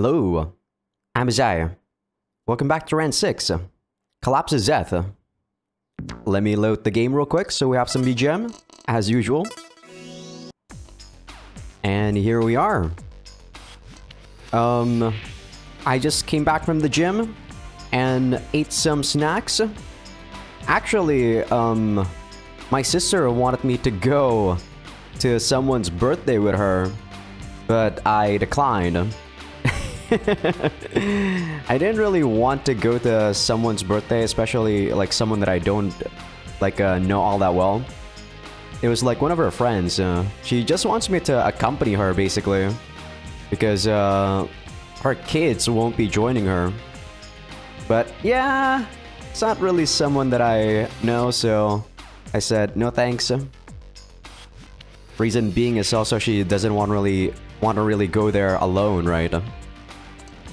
Hello, I'm Azai. Welcome back to Rance 6. Collapse is Zeth. Let me load the game real quick so we have some BGM, as usual. And here we are. Um, I just came back from the gym and ate some snacks. Actually, um, my sister wanted me to go to someone's birthday with her, but I declined. I didn't really want to go to someone's birthday, especially like someone that I don't like uh, know all that well. It was like one of her friends. Uh, she just wants me to accompany her basically because uh, her kids won't be joining her. But yeah, it's not really someone that I know, so I said no thanks. Reason being is also she doesn't want really want to really go there alone, right?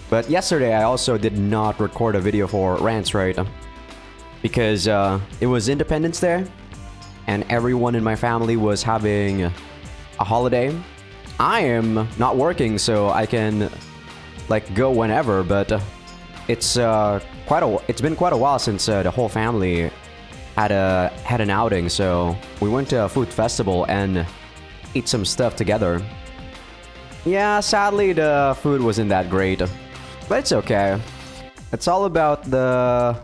But yesterday I also did not record a video for Rance, right? Because uh, it was Independence Day, and everyone in my family was having a holiday. I am not working, so I can like go whenever, but it's uh, quite a it's been quite a while since uh, the whole family had a had an outing. So we went to a food festival and ate some stuff together. Yeah, sadly the food wasn't that great. But it's okay. It's all about the...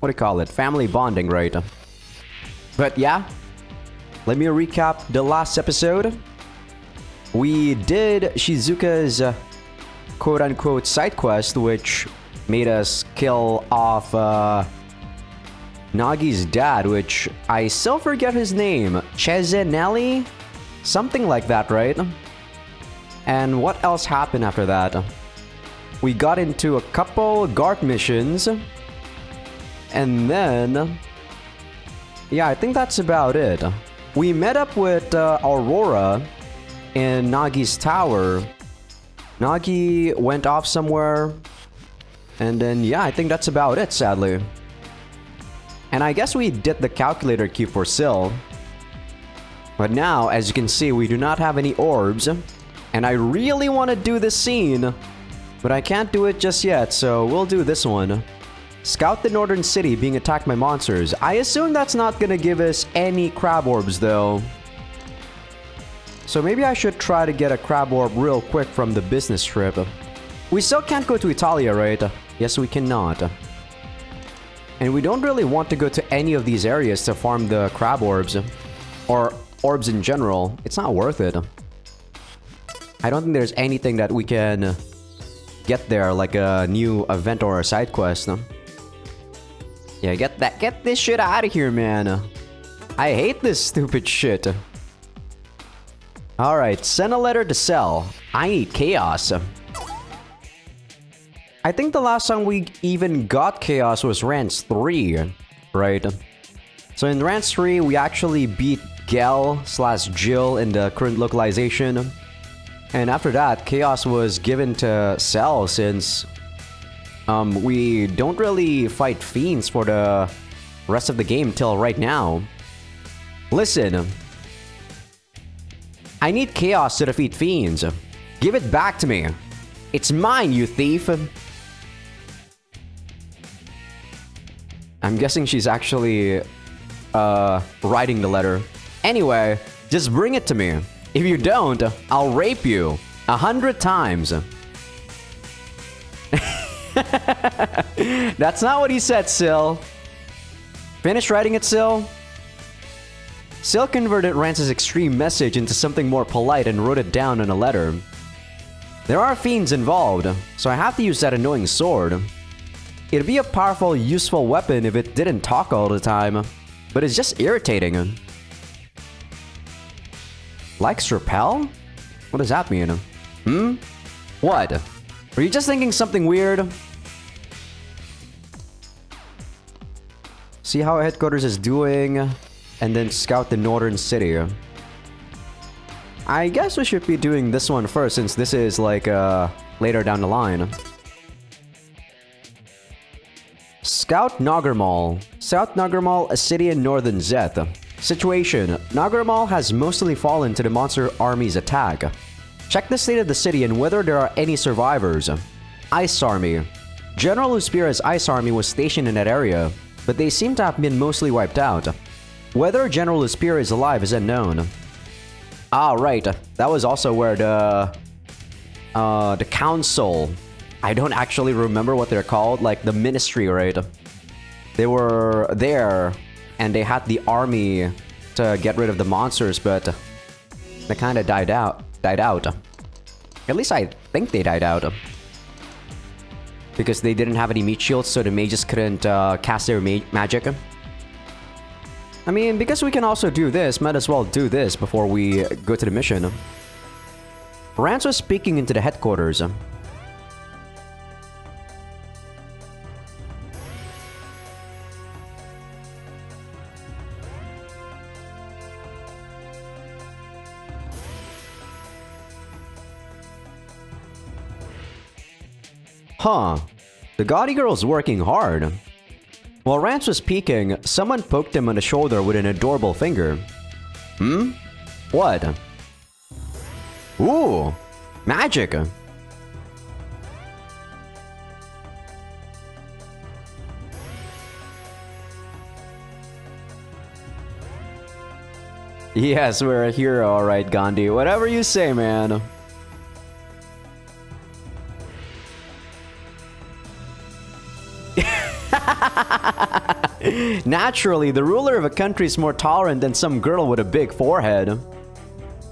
What do you call it? Family bonding, right? But yeah. Let me recap the last episode. We did Shizuka's uh, quote-unquote side quest, which made us kill off uh, Nagi's dad, which I still forget his name. Chezenelli? Something like that, right? And what else happened after that? We got into a couple guard missions. And then... Yeah, I think that's about it. We met up with uh, Aurora in Nagi's tower. Nagi went off somewhere. And then, yeah, I think that's about it, sadly. And I guess we did the calculator cube for Sill. But now, as you can see, we do not have any orbs. And I really want to do this scene but I can't do it just yet, so we'll do this one. Scout the northern city being attacked by monsters. I assume that's not gonna give us any crab orbs though. So maybe I should try to get a crab orb real quick from the business trip. We still can't go to Italia, right? Yes, we cannot. And we don't really want to go to any of these areas to farm the crab orbs. Or orbs in general. It's not worth it. I don't think there's anything that we can get there like a new event or a side quest. No? Yeah, get that, get this shit out of here, man. I hate this stupid shit. Alright, send a letter to Sill. I need chaos. I think the last time we even got chaos was Rance 3, right? So in Rance 3, we actually beat Gel slash Jill in the current localization. And after that, Chaos was given to Sill since um, we don't really fight Fiends for the rest of the game till right now. Listen, I need Chaos to defeat Fiends. Give it back to me. It's mine, you thief. I'm guessing she's actually uh, writing the letter. Anyway, just bring it to me. If you don't, I'll rape you a hundred times. That's not what he said, Sill. Finish writing it, Sill? Sill converted Rance's extreme message into something more polite and wrote it down in a letter. There are fiends involved, so I have to use that annoying sword. It'd be a powerful, useful weapon if it didn't talk all the time, but it's just irritating. Likes repel? What does that mean? Hmm? What? Were you just thinking something weird? See how headquarters is doing, and then scout the northern city. I guess we should be doing this one first since this is like uh, later down the line. Scout Nagarmal. South Nagarmal, a city in northern Zeth. Situation. Nagarmal has mostly fallen to the monster army's attack. Check the state of the city and whether there are any survivors. Ice Army. General Uspira's Ice Army was stationed in that area, but they seem to have been mostly wiped out. Whether General Uspira is alive is unknown. Ah, right. That was also where the... Uh, the council... I don't actually remember what they're called, like the ministry, right? They were there, and they had the army to get rid of the monsters, but they kind of died out. Died out. At least I think they died out. Because they didn't have any meat shields, so the mages couldn't uh, cast their ma magic. I mean, because we can also do this, might as well do this before we go to the mission. Rance was speaking into the headquarters. Huh. The gaudy girl's working hard. While Rance was peeking, someone poked him on the shoulder with an adorable finger. Hmm? What? Ooh! Magic! Yes, we're a hero, alright, Gandhi. Whatever you say, man. Naturally, the ruler of a country is more tolerant than some girl with a big forehead.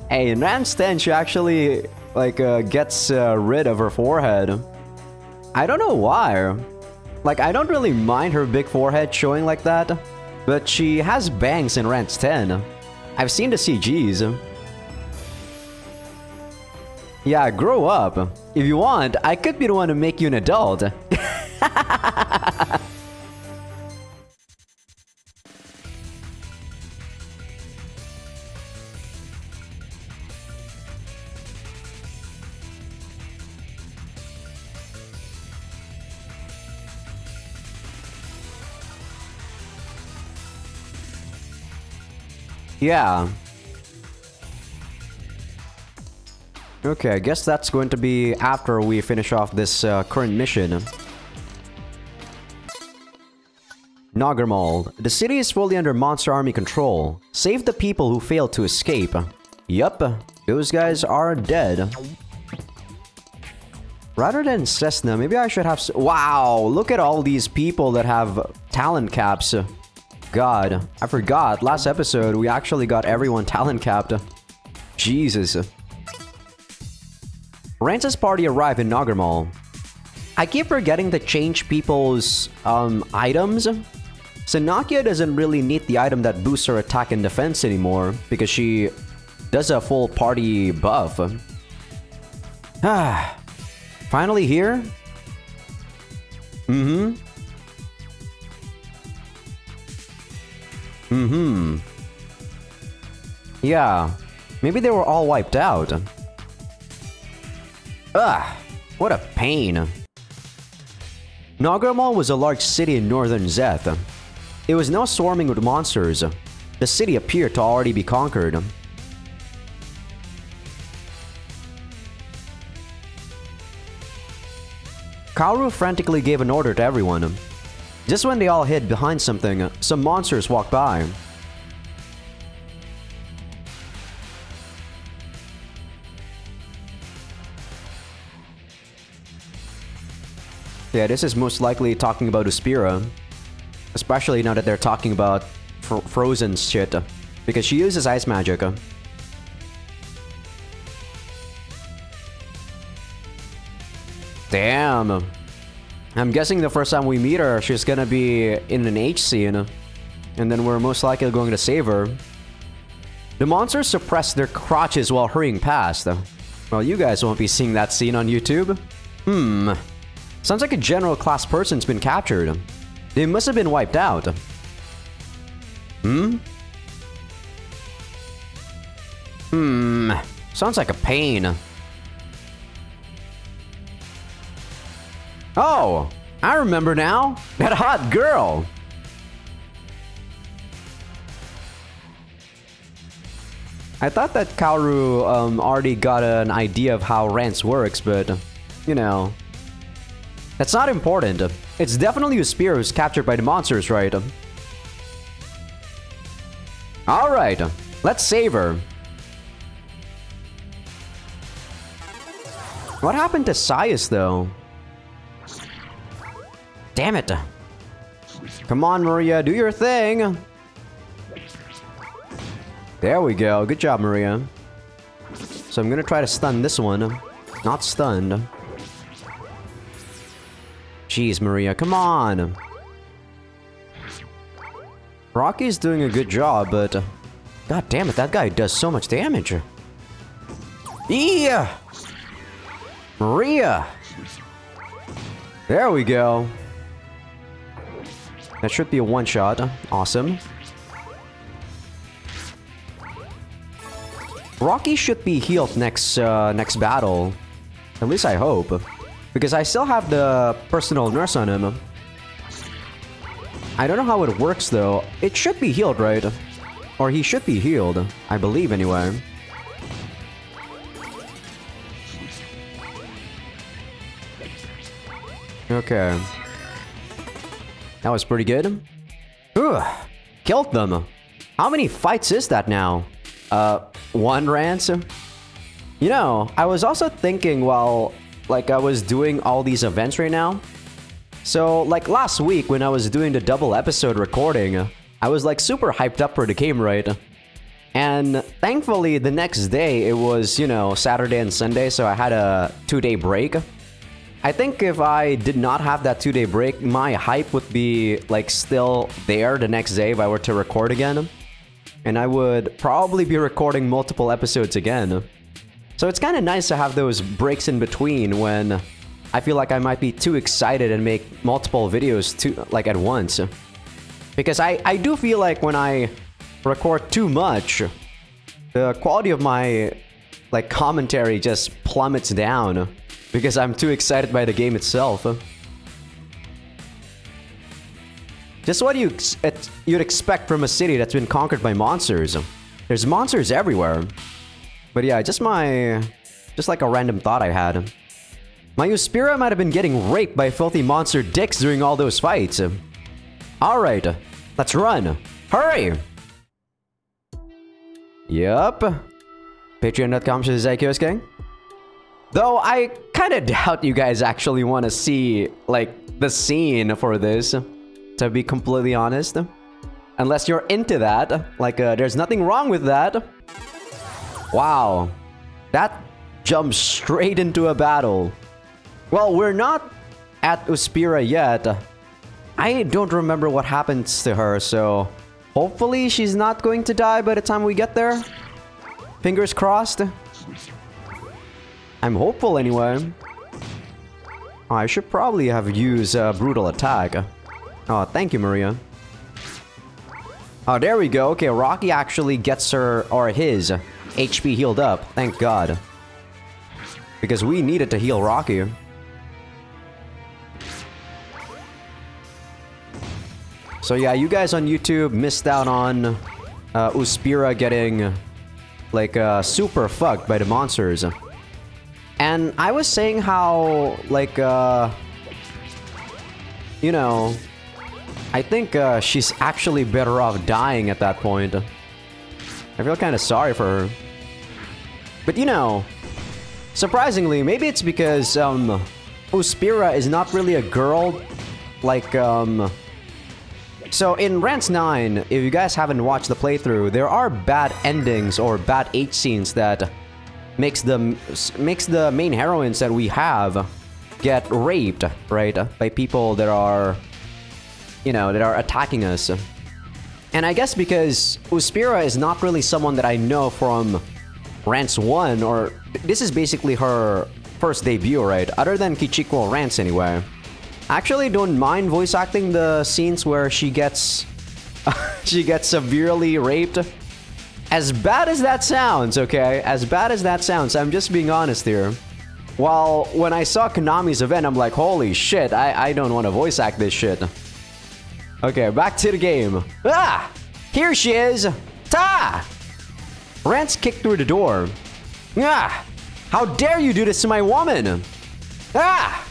Hey, Rance 10, she actually, like, uh, gets uh, rid of her forehead. I don't know why. Like, I don't really mind her big forehead showing like that, but she has bangs in Rance 10. I've seen the CGs. Yeah, grow up. If you want, I could be the one to make you an adult. Yeah. Okay, I guess that's going to be after we finish off this uh, current mission. Nagarmal. The city is fully under Monster Army control. Save the people who failed to escape. Yup, those guys are dead. Rather than Cessna, maybe I should have... Wow, look at all these people that have talent caps. God, I forgot. Last episode, we actually got everyone talent capped. Jesus. Rance's party arrived in Nagarmal. I keep forgetting to change people's um, items. So Nakia doesn't really need the item that boosts her attack and defense anymore because she does a full party buff. Ah, finally here? Mm-hmm. Mm-hmm. Yeah, maybe they were all wiped out. Ugh, what a pain. Nagarmal was a large city in northern Zeth. It was now swarming with monsters. The city appeared to already be conquered. Kaoru frantically gave an order to everyone. Just when they all hid behind something, uh, some monsters walked by. Yeah, this is most likely talking about Uspira. Especially now that they're talking about fr frozen shit. Uh, because she uses ice magic. Uh. Damn. I'm guessing the first time we meet her, she's gonna be in an H scene. And then we're most likely going to save her. The monsters suppress their crotches while hurrying past. Well, you guys won't be seeing that scene on YouTube. Hmm. Sounds like a general class person's been captured. They must have been wiped out. Hmm? Hmm. Sounds like a pain. Oh! I remember now! That hot girl! I thought that Kaoru um, already got an idea of how Rance works, but, you know, That's not important. It's definitely Uspira who's captured by the monsters, right? Alright, let's save her. What happened to Sias, though? Damn it. Come on, Maria, do your thing. There we go. Good job, Maria. So I'm gonna try to stun this one. Not stunned. Jeez, Maria, come on. Rocky's doing a good job, but... God damn it, that guy does so much damage. Yeah! Maria! There we go. That should be a one-shot. Awesome. Rocky should be healed next uh, next battle. At least I hope. Because I still have the personal nurse on him. I don't know how it works though. It should be healed, right? Or he should be healed. I believe anyway. Okay. That was pretty good. Ugh. Killed them. How many fights is that now? Uh, one ransom? You know, I was also thinking while, like, I was doing all these events right now. So, like, last week when I was doing the double episode recording, I was, like, super hyped up for the game, right? And thankfully, the next day, it was, you know, Saturday and Sunday, so I had a two-day break. I think if I did not have that two-day break, my hype would be, like, still there the next day if I were to record again and I would probably be recording multiple episodes again. So it's kind of nice to have those breaks in between when I feel like I might be too excited and make multiple videos too, like at once. Because I, I do feel like when I record too much, the quality of my like commentary just plummets down because I'm too excited by the game itself. Just what you you'd expect from a city that's been conquered by monsters. There's monsters everywhere. But yeah, just my... Just like a random thought I had. My Uspira might have been getting raped by filthy monster dicks during all those fights. Alright, let's run. Hurry! Yup. Patreon.com slash Gang. Though I kind of doubt you guys actually want to see, like, the scene for this to be completely honest. Unless you're into that. Like, uh, there's nothing wrong with that. Wow. That jumps straight into a battle. Well, we're not at Uspira yet. I don't remember what happens to her, so... Hopefully she's not going to die by the time we get there. Fingers crossed. I'm hopeful anyway. I should probably have used a brutal attack. Oh, thank you, Maria. Oh, there we go. Okay, Rocky actually gets her, or his, HP healed up. Thank God. Because we needed to heal Rocky. So yeah, you guys on YouTube missed out on uh, Uspira getting like uh, super fucked by the monsters. And I was saying how like uh, you know I think uh, she's actually better off dying at that point. I feel kind of sorry for her. But you know, surprisingly, maybe it's because um, Uspira is not really a girl. Like, um... So in Rance 9, if you guys haven't watched the playthrough, there are bad endings or bad H scenes that makes the makes the main heroines that we have get raped, right? By people that are you know, that are attacking us. And I guess because Uspira is not really someone that I know from Rance 1, or this is basically her first debut, right? Other than Kichikuou Rance anyway. I actually don't mind voice acting the scenes where she gets she gets severely raped. As bad as that sounds, okay? As bad as that sounds, I'm just being honest here. While when I saw Konami's event, I'm like, holy shit, I, I don't want to voice act this shit. Okay, back to the game. Ah! Here she is! Ta! Rance kicked through the door. Ah! How dare you do this to my woman! Ah!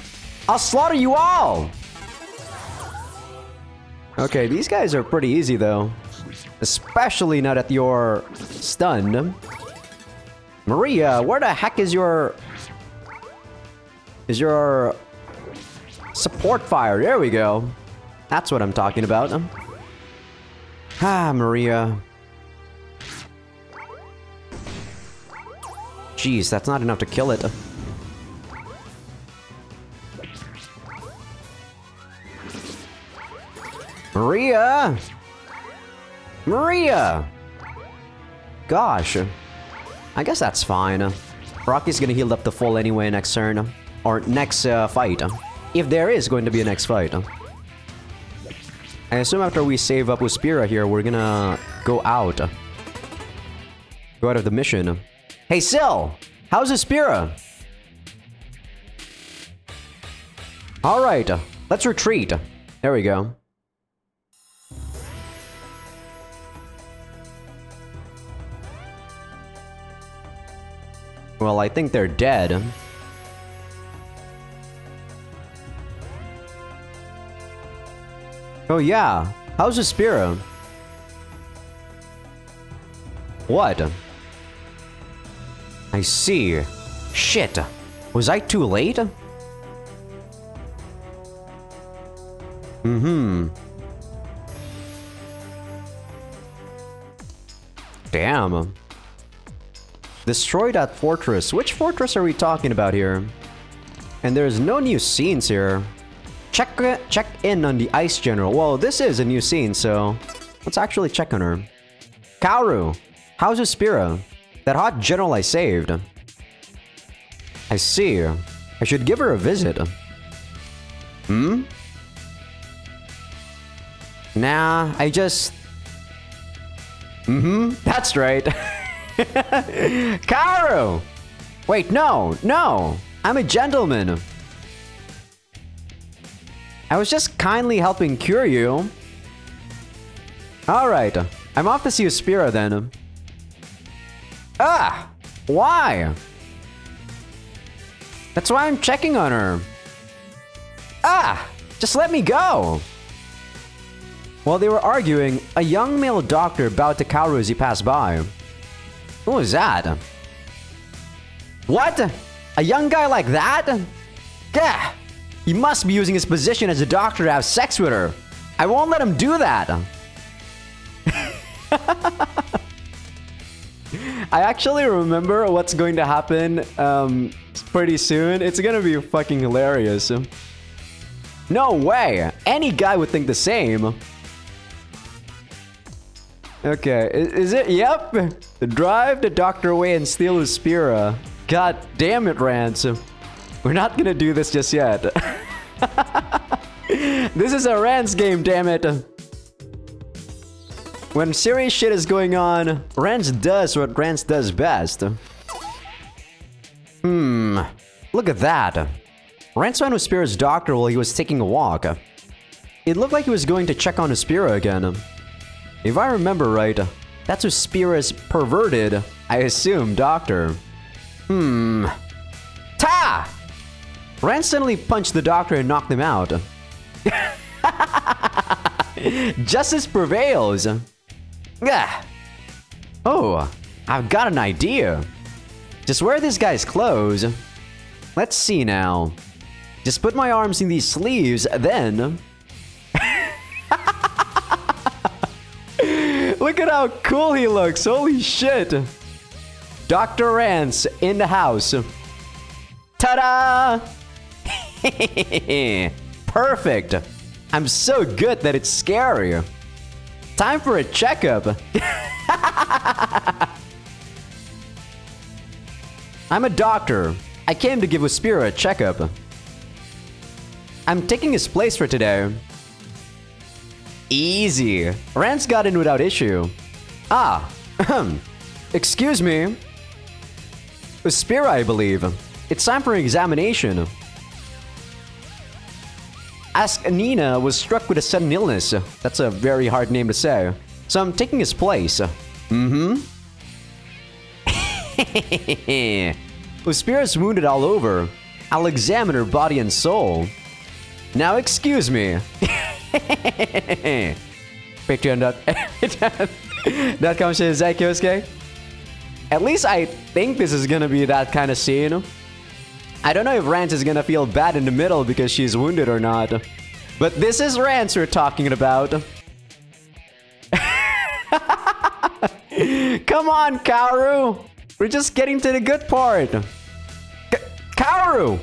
I'll slaughter you all! Okay, these guys are pretty easy though. Especially now that you're stunned. Maria, where the heck is your... Is your... Support fire? There we go. That's what I'm talking about. Ah, Maria. Jeez, that's not enough to kill it. Maria! Maria! Gosh. I guess that's fine. Rocky's gonna heal up the full anyway next turn. Or next uh, fight. If there is going to be a next fight. I assume after we save up with Spira here, we're gonna go out. Go out of the mission. Hey, Sill! How's Spira? Alright, let's retreat. There we go. Well, I think they're dead. Oh yeah, how's the Spira? What? I see. Shit. Was I too late? Mm-hmm. Damn. Destroy that fortress. Which fortress are we talking about here? And there's no new scenes here. Check check in on the Ice General. Well, this is a new scene, so let's actually check on her. Kaoru, how's Spira? That hot general I saved. I see. I should give her a visit. Hmm? Nah, I just... Mm-hmm, that's right. Kaoru! Wait, no, no. I'm a gentleman. I was just kindly helping cure you. Alright, I'm off to see Spira then. Ah! Why? That's why I'm checking on her. Ah! Just let me go! While they were arguing, a young male doctor bowed to Kaoru as he passed by. Who was that? What? A young guy like that? Gah! He must be using his position as a doctor to have sex with her. I won't let him do that. I actually remember what's going to happen um, pretty soon. It's gonna be fucking hilarious. No way! Any guy would think the same. Okay, is, it? Yep! Drive the doctor away and steal his Spira. God damn it, Ransom. We're not gonna do this just yet. this is a Rance game, damn it. When serious shit is going on, Rance does what Rance does best. Hmm, look at that. Rance went with Spira's doctor while he was taking a walk. It looked like he was going to check on his Spira again. If I remember right, that's who Spira's perverted, I assume, doctor. Hmm. Ta! Rance suddenly punched the doctor and knocked him out. Justice prevails! Yeah. Oh, I've got an idea. Just wear this guy's clothes. Let's see now. Just put my arms in these sleeves, then... Look at how cool he looks, holy shit! Dr. Rance in the house. Ta-da! Perfect! I'm so good that it's scary. Time for a checkup. I'm a doctor. I came to give Uspira a checkup. I'm taking his place for today. Easy. Rance got in without issue. Ah, excuse me. Uspira, I believe. It's time for an examination. Ask Nina was struck with a sudden illness. That's a very hard name to say. So I'm taking his place. Mm-hmm. Uspira's wounded all over. I'll examine her body and soul. Now excuse me. Patreon.com says Azaikyousuke. At least I think this is gonna be that kind of scene. I don't know if Rance is gonna feel bad in the middle because she's wounded or not. But this is Rance we're talking about. Come on, Kaoru! We're just getting to the good part. K Kaoru!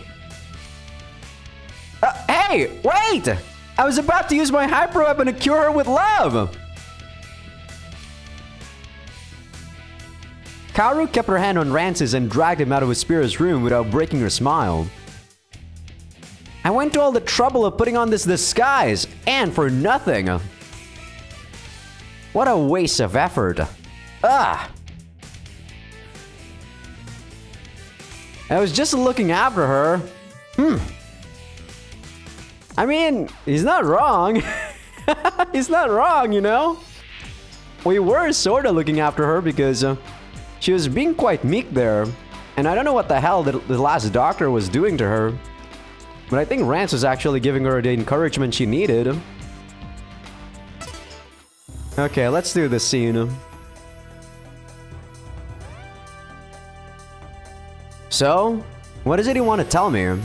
Uh, hey, wait! I was about to use my hyper weapon to cure her with love! Kaoru kept her hand on Rance's and dragged him out of Uspira's room without breaking her smile. I went to all the trouble of putting on this disguise, and for nothing. What a waste of effort. Ah! I was just looking after her. Hmm. I mean, he's not wrong. he's not wrong, you know? We were sort of looking after her because uh, she was being quite meek there. And I don't know what the hell the, the last doctor was doing to her. But I think Rance was actually giving her the encouragement she needed. Okay, let's do this scene. So, what does it he want to tell me?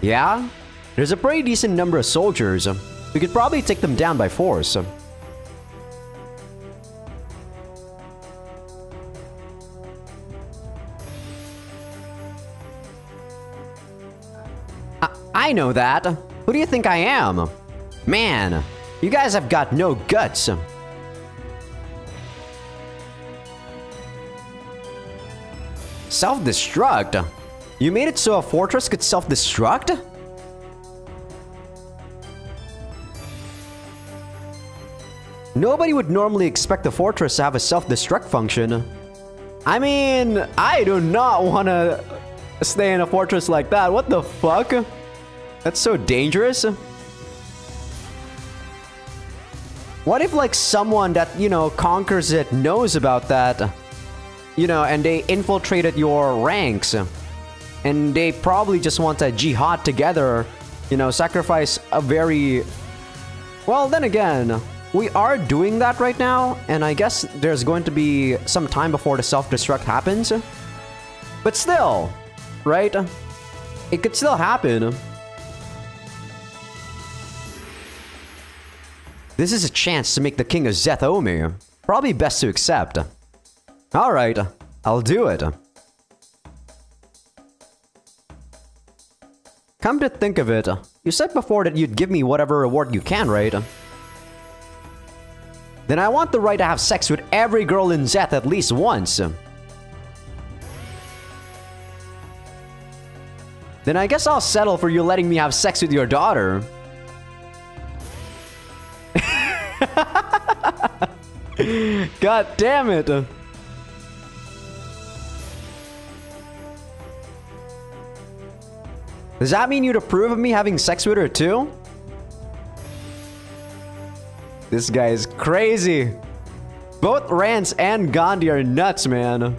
Yeah? There's a pretty decent number of soldiers. We could probably take them down by force. I, know that. Who do you think I am? Man, you guys have got no guts. Self-destruct? You made it so a fortress could self-destruct? Nobody would normally expect a fortress to have a self-destruct function. I mean, I do not want to stay in a fortress like that. What the fuck? That's so dangerous. What if like someone that, you know, conquers it knows about that? You know, and they infiltrated your ranks. And they probably just want a jihad together. You know, sacrifice a very... Well, then again, we are doing that right now. And I guess there's going to be some time before the self-destruct happens. But still, right? It could still happen. This is a chance to make the king of Zeth owe me. Probably best to accept. Alright, I'll do it. Come to think of it, uh, you said before that you'd give me whatever reward you can, right? Uh, then I want the right to have sex with every girl in Zeth at least once. Uh. Then I guess I'll settle for you letting me have sex with your daughter. God damn it. Does that mean you'd approve of me having sex with her too? This guy is crazy. Both Rance and Gandhi are nuts, man.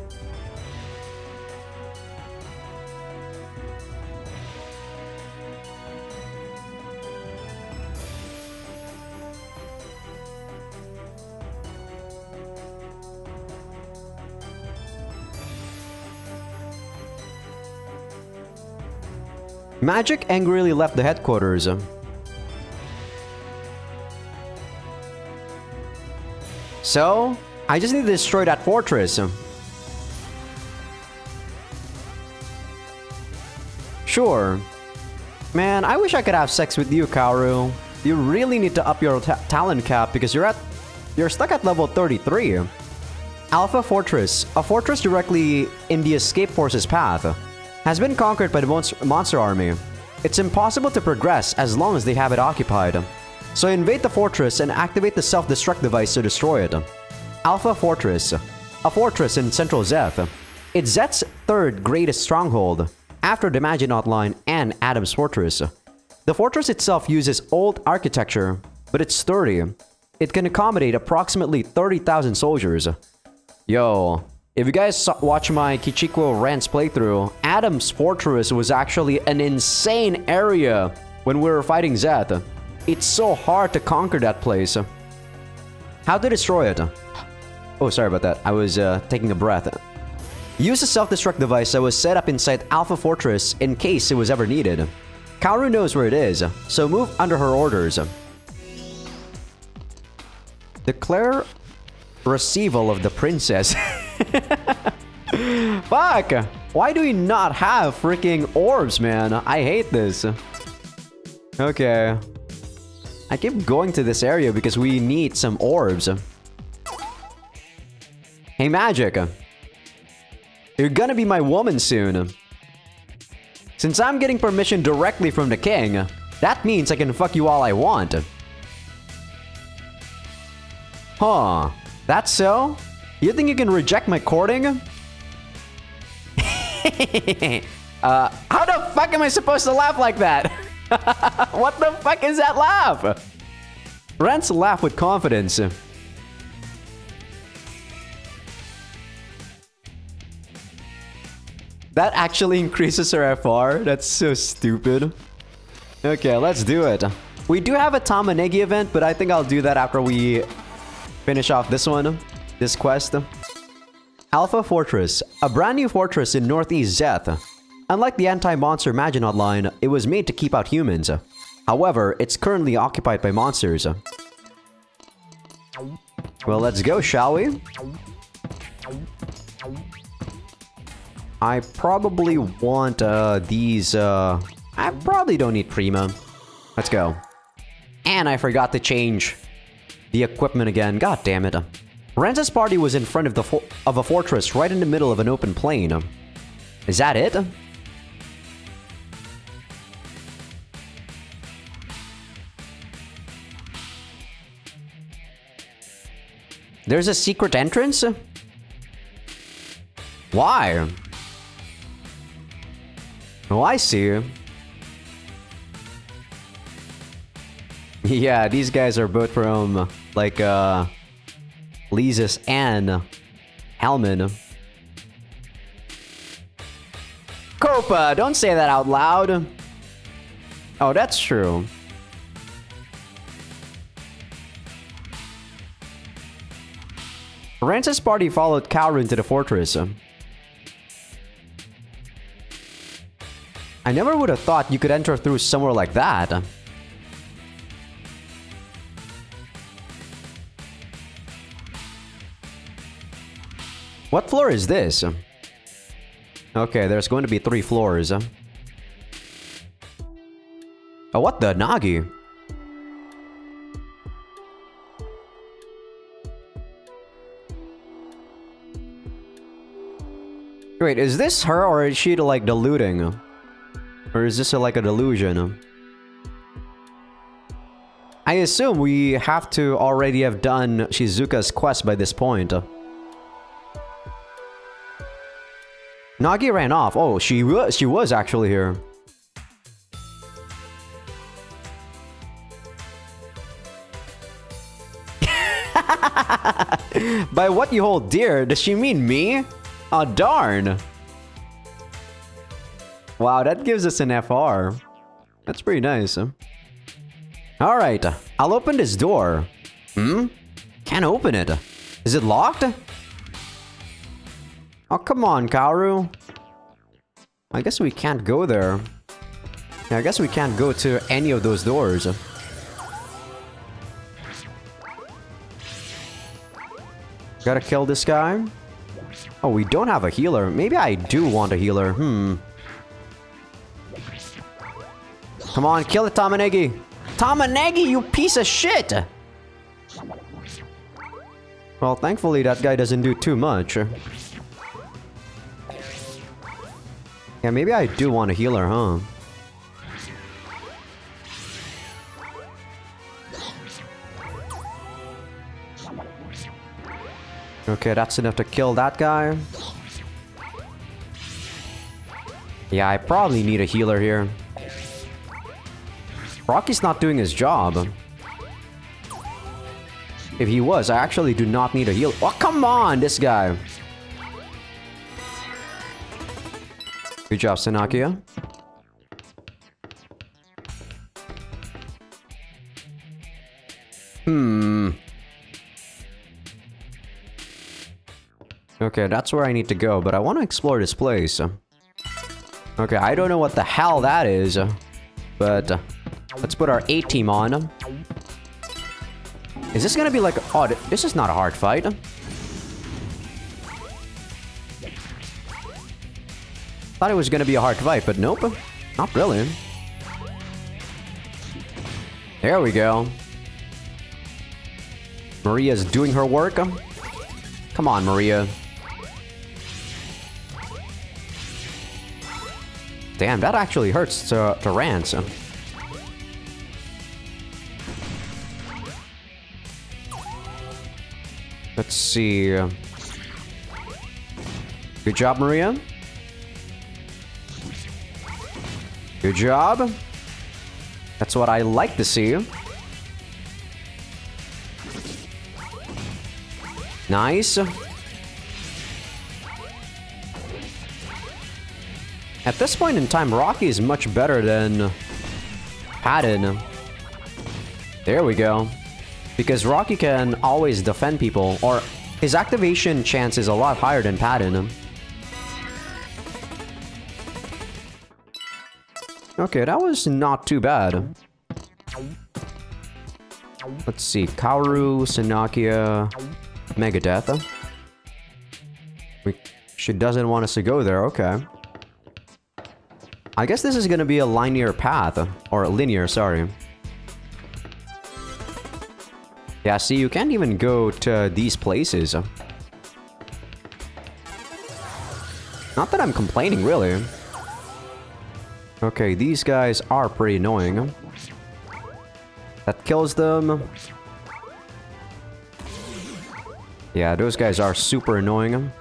Magic angrily left the headquarters. So, I just need to destroy that fortress. Sure. Man, I wish I could have sex with you, Kaoru. You really need to up your ta talent cap because you're at... You're stuck at level 33. Alpha Fortress, a fortress directly in the Escape Force's path has been conquered by the monster army. It's impossible to progress as long as they have it occupied. So invade the fortress and activate the self-destruct device to destroy it. Alpha Fortress, a fortress in central Zeth. It's Zeth's third greatest stronghold, after the Maginot Line and Adam's Fortress. The fortress itself uses old architecture, but it's sturdy. It can accommodate approximately 30,000 soldiers. Yo, if you guys watch my Kichikuou Rance playthrough, Adam's Fortress was actually an insane area when we were fighting Zeth. It's so hard to conquer that place. How to destroy it? Oh, sorry about that. I was uh, taking a breath. Use a self-destruct device that was set up inside Alpha Fortress in case it was ever needed. Kaoru knows where it is, so move under her orders. Declare receival of the princess. Fuck! Why do we not have freaking orbs, man? I hate this. Okay. I keep going to this area because we need some orbs. Hey, Magic. You're gonna be my woman soon. Since I'm getting permission directly from the king, that means I can fuck you all I want. Huh. That's so? You think you can reject my courting? uh, how the fuck am I supposed to laugh like that? what the fuck is that laugh? Rance laugh with confidence. That actually increases her FR? That's so stupid. Okay, let's do it. We do have a Tamanegi event, but I think I'll do that after we finish off this one, this quest. Alpha Fortress, a brand new fortress in Northeast Zeth. Unlike the anti-monster Maginot line, it was made to keep out humans. However, it's currently occupied by monsters. Well, let's go, shall we? I probably want uh, these... Uh, I probably don't need Prima. Let's go. And I forgot to change the equipment again. God damn it. Rance's party was in front of the of a fortress right in the middle of an open plain. Is that it? There's a secret entrance? Why? Oh, I see. Yeah, these guys are both from, like, uh... Leazas and Helman. Copa, don't say that out loud. Oh, that's true. Rance's party followed Kaoru to the fortress. I never would have thought you could enter through somewhere like that. What floor is this? Okay, there's going to be three floors. Oh, what the? Nagi? Wait, is this her or is she like deluding? Or is this like a delusion? I assume we have to already have done Shizuka's quest by this point. Nagi ran off. Oh, she was she was actually here. By what you hold dear, does she mean me? Oh darn. Wow, that gives us an FR. That's pretty nice. Alright, I'll open this door. Hmm? Can't open it. Is it locked? Oh, come on, Kaoru. I guess we can't go there. Yeah, I guess we can't go to any of those doors. Gotta kill this guy. Oh, we don't have a healer. Maybe I do want a healer. Hmm. Come on, kill it, Tamanegi. Tamanegi, you piece of shit! Well, thankfully that guy doesn't do too much. Yeah, maybe I do want a healer, huh? Okay, that's enough to kill that guy. Yeah, I probably need a healer here. Rocky's not doing his job. If he was, I actually do not need a heal. Oh, come on, this guy. Good job, Sanakia. Hmm. Okay, that's where I need to go, but I want to explore this place. Okay, I don't know what the hell that is, but uh, let's put our A-team on. Is this gonna be like... Oh, this is not a hard fight. Thought it was gonna be a hard fight, but nope. Not really. There we go. Maria's doing her work. Come on, Maria. Damn, that actually hurts to, to Rance. Let's see. Good job, Maria. Good job. That's what I like to see. Nice. At this point in time, Rocky is much better than Patton. There we go. Because Rocky can always defend people, or his activation chance is a lot higher than Patton. Okay, that was not too bad. Let's see, Kaoru, Sanakia, Megadeth. We, she doesn't want us to go there, okay. I guess this is gonna be a linear path, or linear, sorry. Yeah, see, you can't even go to these places. Not that I'm complaining, really. Okay, these guys are pretty annoying. That kills them. Yeah, those guys are super annoying.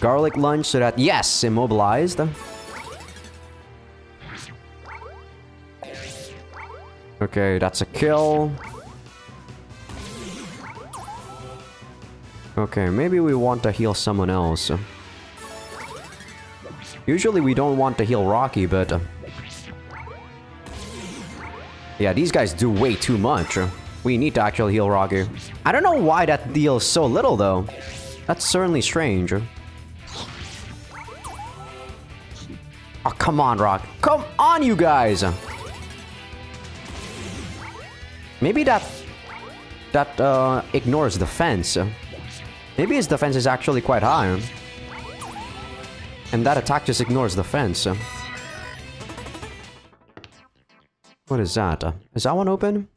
Garlic lunge so that, yes, immobilized. Okay, that's a kill. Okay, maybe we want to heal someone else. Usually we don't want to heal Rocky, but... Uh, yeah, these guys do way too much. We need to actually heal Rocky. I don't know why that deals so little, though. That's certainly strange. Oh, come on, Rock. Come on, you guys! Maybe that... That, uh, ignores defense. Maybe his defense is actually quite high. And that attack just ignores the fence. What is that? Is that one open?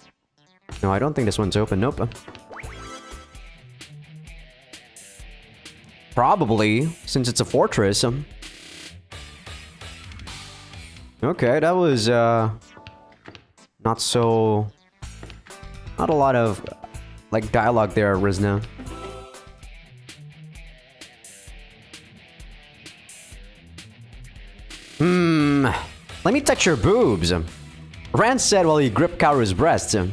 No, I don't think this one's open. Nope. Probably, since it's a fortress. Okay, that was, uh... Not so... Not a lot of, like, dialogue there, Rizna. Hmm. Let me touch your boobs. Rance said while he gripped Kaoru's breasts.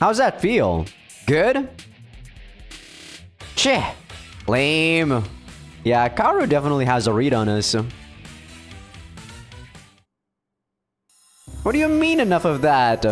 How's that feel? Good? Cheh. Lame. Yeah, Kaoru definitely has a read on us. What do you mean enough of that?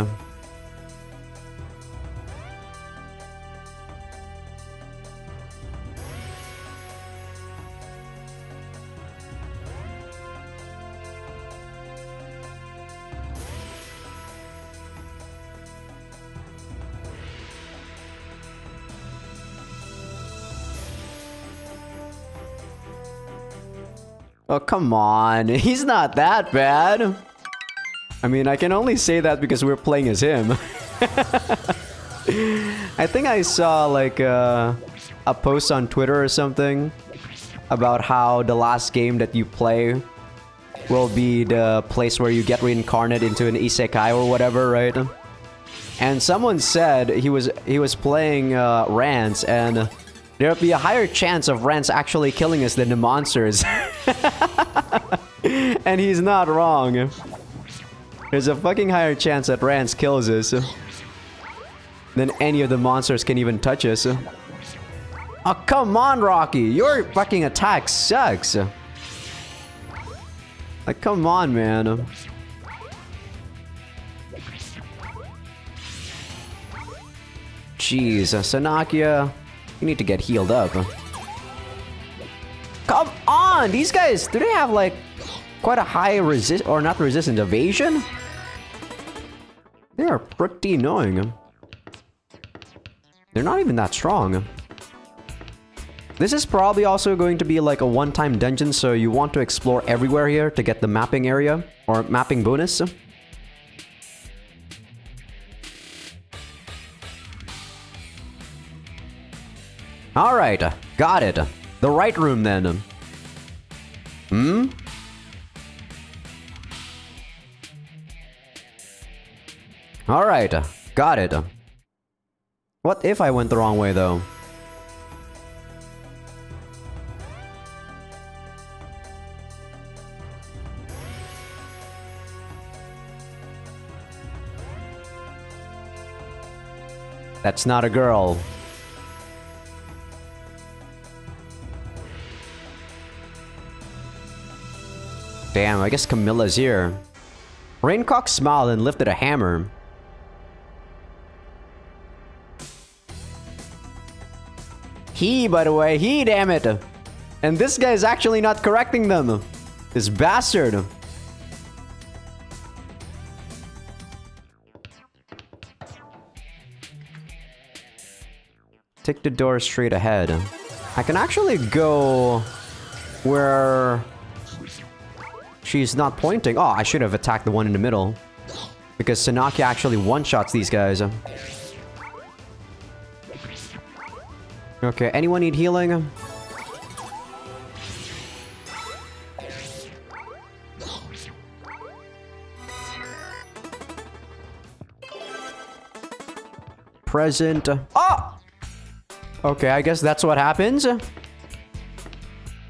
Come on. He's not that bad. I mean, I can only say that because we're playing as him. I think I saw like uh, a post on Twitter or something about how the last game that you play will be the place where you get reincarnated into an isekai or whatever, right? And someone said he was he was playing uh, Rance and There'll be a higher chance of Rance actually killing us than the monsters. and he's not wrong. There's a fucking higher chance that Rance kills us than any of the monsters can even touch us. Oh, come on, Rocky! Your fucking attack sucks! Like, come on, man. Jeez, Sanakia, you need to get healed up. Come on! These guys, do they have like quite a high resist or not resistance evasion? They are pretty annoying. They're not even that strong. This is probably also going to be like a one-time dungeon, so you want to explore everywhere here to get the mapping area or mapping bonus. Alright, got it. The right room then. Hmm? Alright, got it. What if I went the wrong way though? That's not a girl. Damn, I guess Camilla's here. Raincock smiled and lifted a hammer. He, by the way, he, damn it! And this guy is actually not correcting them. This bastard. Take the door straight ahead. I can actually go where she's not pointing. Oh, I should have attacked the one in the middle. Because Sanaki actually one-shots these guys. Okay, anyone need healing? Present. Oh! Okay, I guess that's what happens.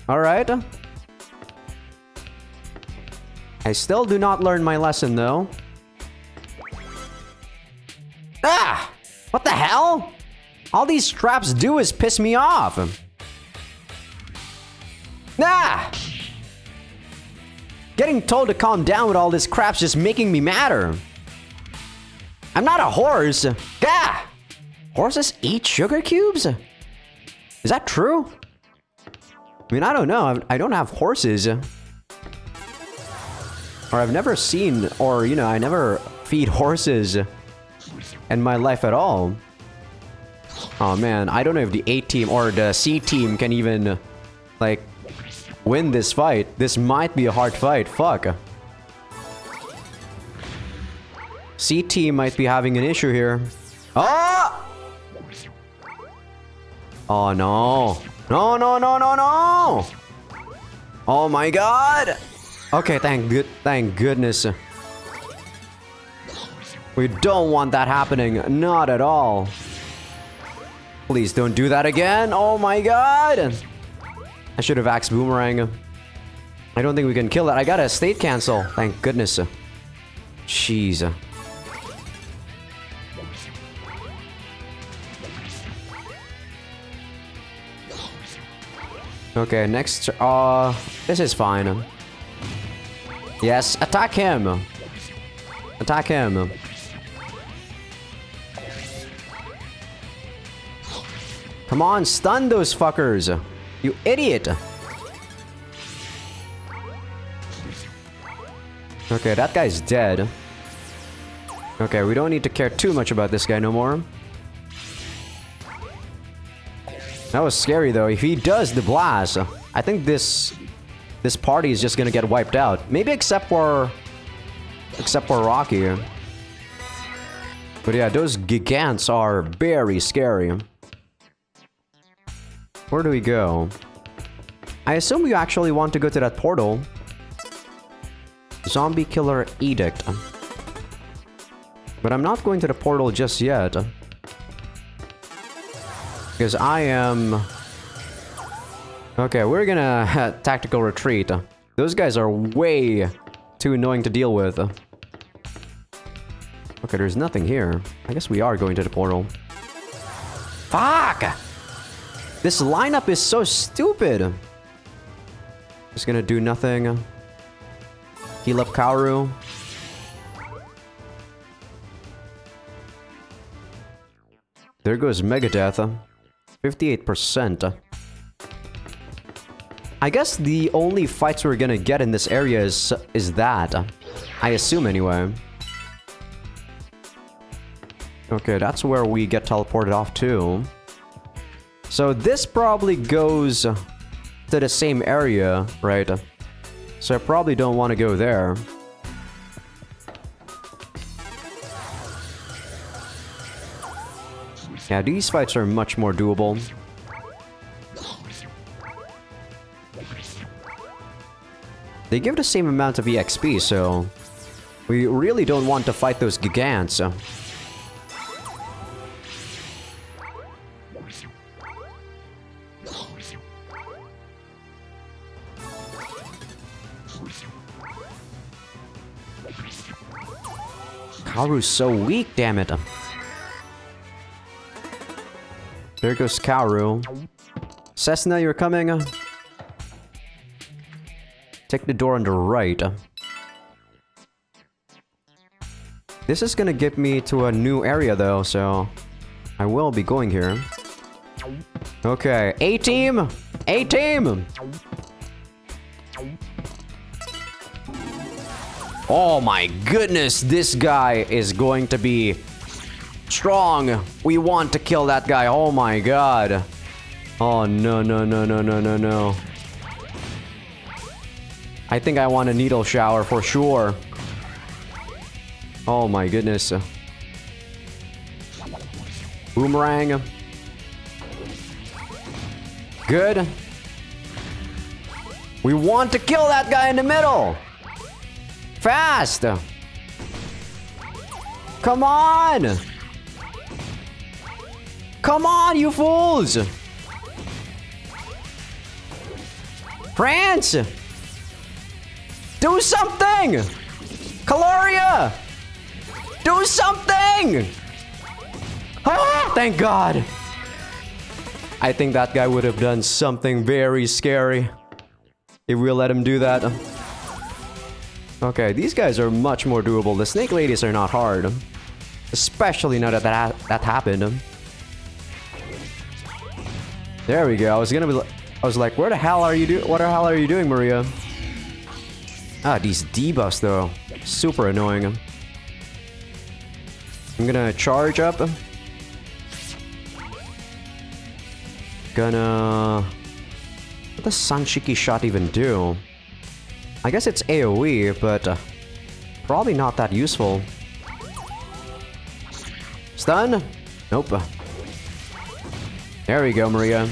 Alright. I still do not learn my lesson, though. Ah! What the hell? All these traps do is piss me off. Ah! Getting told to calm down with all this crap's just making me madder. I'm not a horse. Gah! Horses eat sugar cubes? Is that true? I mean, I don't know. I don't have horses. Or I've never seen, or, you know, I never feed horses in my life at all. Oh man, I don't know if the A team or the C team can even, like, win this fight. This might be a hard fight. Fuck. C team might be having an issue here. Oh! Oh no. No, no, no, no, no! Oh my god! Okay, thank good thank goodness. We don't want that happening. Not at all. Please don't do that again. Oh my god. I should have axed Boomerang. I don't think we can kill it. I got a state cancel. Thank goodness. Jeez. Okay, next... Uh, this is fine. Yes, attack him. Attack him. Come on, stun those fuckers. You idiot. Okay, that guy's dead. Okay, we don't need to care too much about this guy no more. That was scary though. If he does the blast, I think this this party is just gonna get wiped out. Maybe except for except for Rocky. But yeah, those gigants are very scary. Where do we go? I assume you actually want to go to that portal. Zombie Killer Edict. But I'm not going to the portal just yet. Because I am... Okay, we're gonna uh, tactical retreat. Those guys are way too annoying to deal with. Okay, there's nothing here. I guess we are going to the portal. Fuck! This lineup is so stupid. Just gonna do nothing. Heal up Kaoru. There goes Megadeth. 58%. I guess the only fights we're gonna get in this area is, is that. I assume anyway. Okay, that's where we get teleported off to. So this probably goes to the same area, right? So I probably don't want to go there. Yeah, these fights are much more doable. They give the same amount of EXP, so... We really don't want to fight those Gigants. Kaoru's so weak, damn it. There goes Kaoru. Cessna, you're coming. Take the door on the right. This is gonna get me to a new area though, so I will be going here. Okay, A-team! A-team! Oh my goodness, this guy is going to be strong. We want to kill that guy. Oh my god. Oh no, no, no, no, no, no, no. I think I want a needle shower for sure. Oh my goodness. Boomerang. Good. We want to kill that guy in the middle. Fast! Come on! Come on, you fools! Rance! Do something! Caloria! Do something! Ah, thank God! I think that guy would have done something very scary if we let him do that. Okay, these guys are much more doable. The snake ladies are not hard. Especially now that that, ha that happened. There we go. I was gonna be... I was like, where the hell are you do? What the hell are you doing, Maria? Ah, these debuffs though. Super annoying. I'm gonna charge up. Gonna... What does Sanshiki shot even do? I guess it's AoE, but uh, probably not that useful. Stun? Nope. There we go, Maria.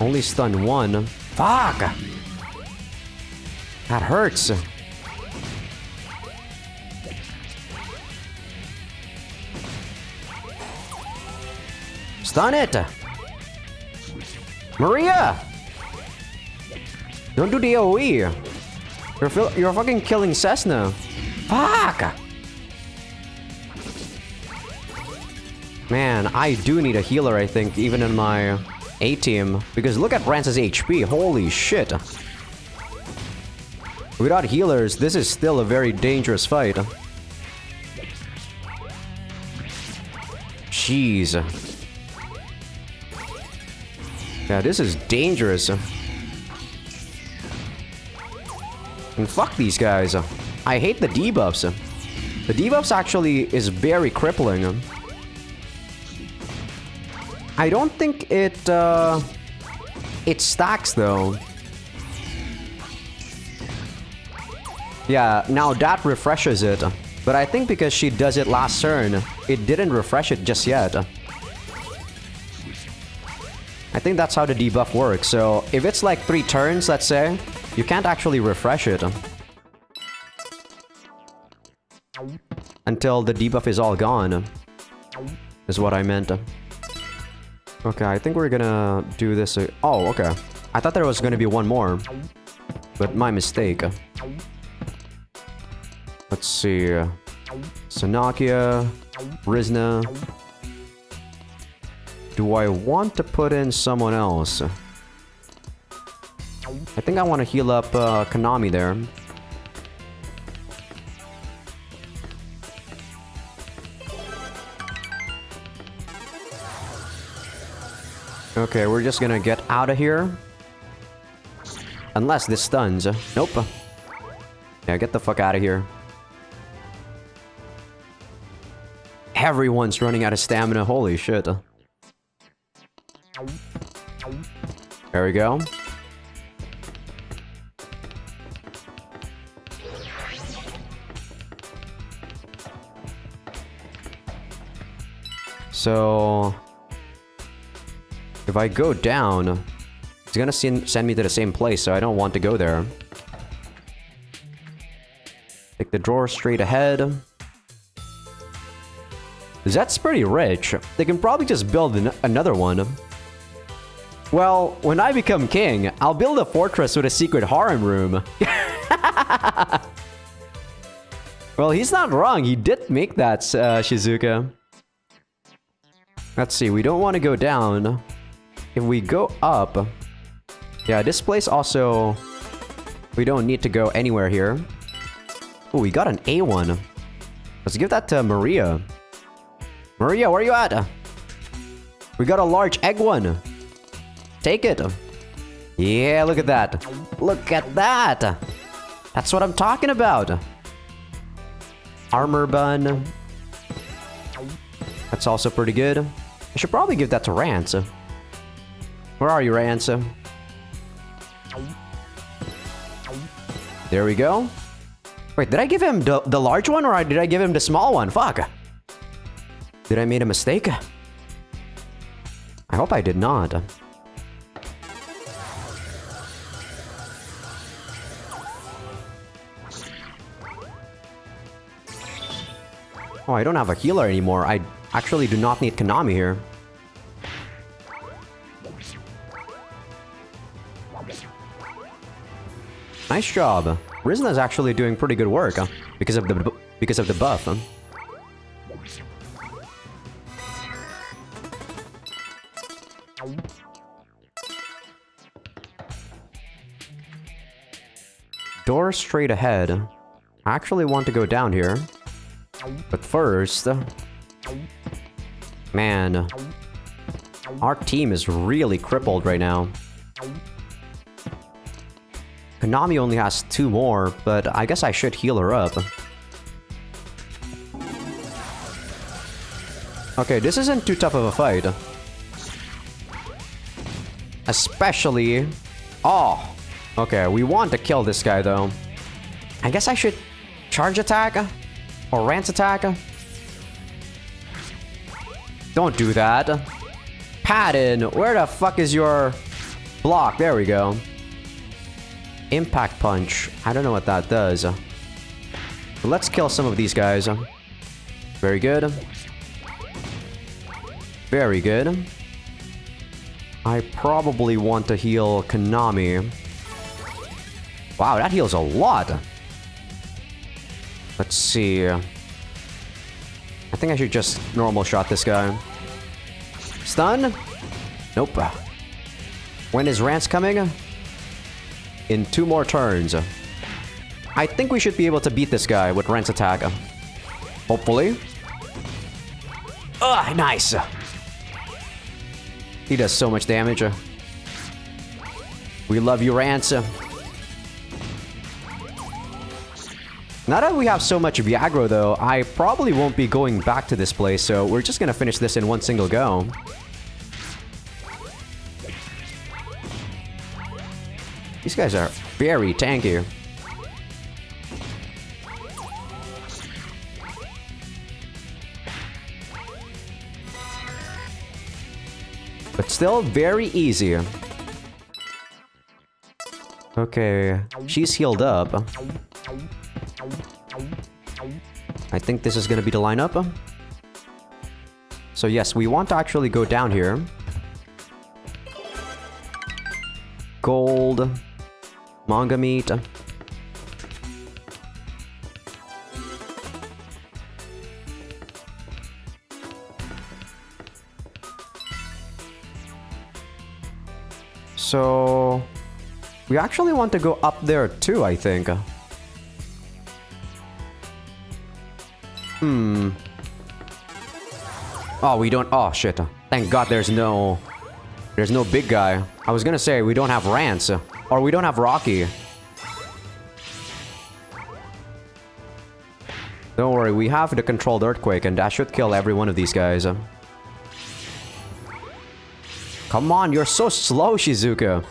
Only stun one. Fuck! That hurts. Stun it! Maria! Don't do the AoE. You're, you're fucking killing Cessna. Fuck! Man, I do need a healer, I think, even in my A-team. Because look at Rance's HP. Holy shit. Without healers, this is still a very dangerous fight. Jeez. Yeah, this is dangerous. And fuck these guys. I hate the debuffs. The debuffs actually is very crippling. I don't think it, uh... It stacks, though. Yeah, now that refreshes it. But I think because she does it last turn, it didn't refresh it just yet. I think that's how the debuff works, so if it's like three turns, let's say, you can't actually refresh it. Until the debuff is all gone. Is what I meant. Okay, I think we're gonna do this... Oh, okay. I thought there was gonna be one more. But my mistake. Let's see. Sanakia, Rizna. Do I want to put in someone else? I think I want to heal up uh, Konami there. Okay, we're just gonna get out of here. Unless this stuns. Nope. Yeah, get the fuck out of here. Everyone's running out of stamina. Holy shit. There we go. So... If I go down, it's gonna send, me to the same place, so I don't want to go there. Take the drawer straight ahead. That's pretty rich. They can probably just build an another one. Well, when I become king, I'll build a fortress with a secret harem room. well, he's not wrong. He did make that, uh, Shizuka. Let's see. We don't want to go down. If we go up... Yeah, this place also... We don't need to go anywhere here. Oh, we got an A1. Let's give that to Maria. Maria, where are you at? We got a large egg one. Take it. Yeah, look at that. Look at that. That's what I'm talking about. Armor bun. That's also pretty good. I should probably give that to Rance. Where are you, Rance? There we go. Wait, did I give him the, the large one or did I give him the small one? Fuck. Did I make a mistake? I hope I did not. Oh, I don't have a healer anymore. I actually do not need Konami here. Nice job. Rizna is actually doing pretty good work huh? because of the because of the buff. Huh? Door straight ahead. I actually want to go down here. But first... Man... Our team is really crippled right now. Konami only has two more, but I guess I should heal her up. Okay, this isn't too tough of a fight. Especially... Oh! Okay, we want to kill this guy, though. I guess I should charge attack? Uh, or rance attack? Don't do that. Patton, where the fuck is your block? There we go. Impact Punch. I don't know what that does. let's kill some of these guys. Very good. Very good. I probably want to heal Konami. Wow, that heals a lot. Let's see. I think I should just normal shot this guy. Stun? Nope. When is Rance coming? In two more turns. I think we should be able to beat this guy with Rance attack. Hopefully. Ugh, nice. He does so much damage. Uh. We love you, Rance. Now that we have so much Viagra though, I probably won't be going back to this place, so we're just gonna finish this in one single go. These guys are very tanky. Still very easy. Okay, she's healed up. I think this is gonna be the lineup. So yes, we want to actually go down here. gold. Manga meat. So... We actually want to go up there too, I think. Hmm. Oh, we don't... Oh, shit. Thank God there's no... There's no big guy. I was gonna say, we don't have Rance. Or we don't have Rocky. Don't worry, we have the controlled earthquake, and that should kill every one of these guys. Come on, you're so slow, Shizuka.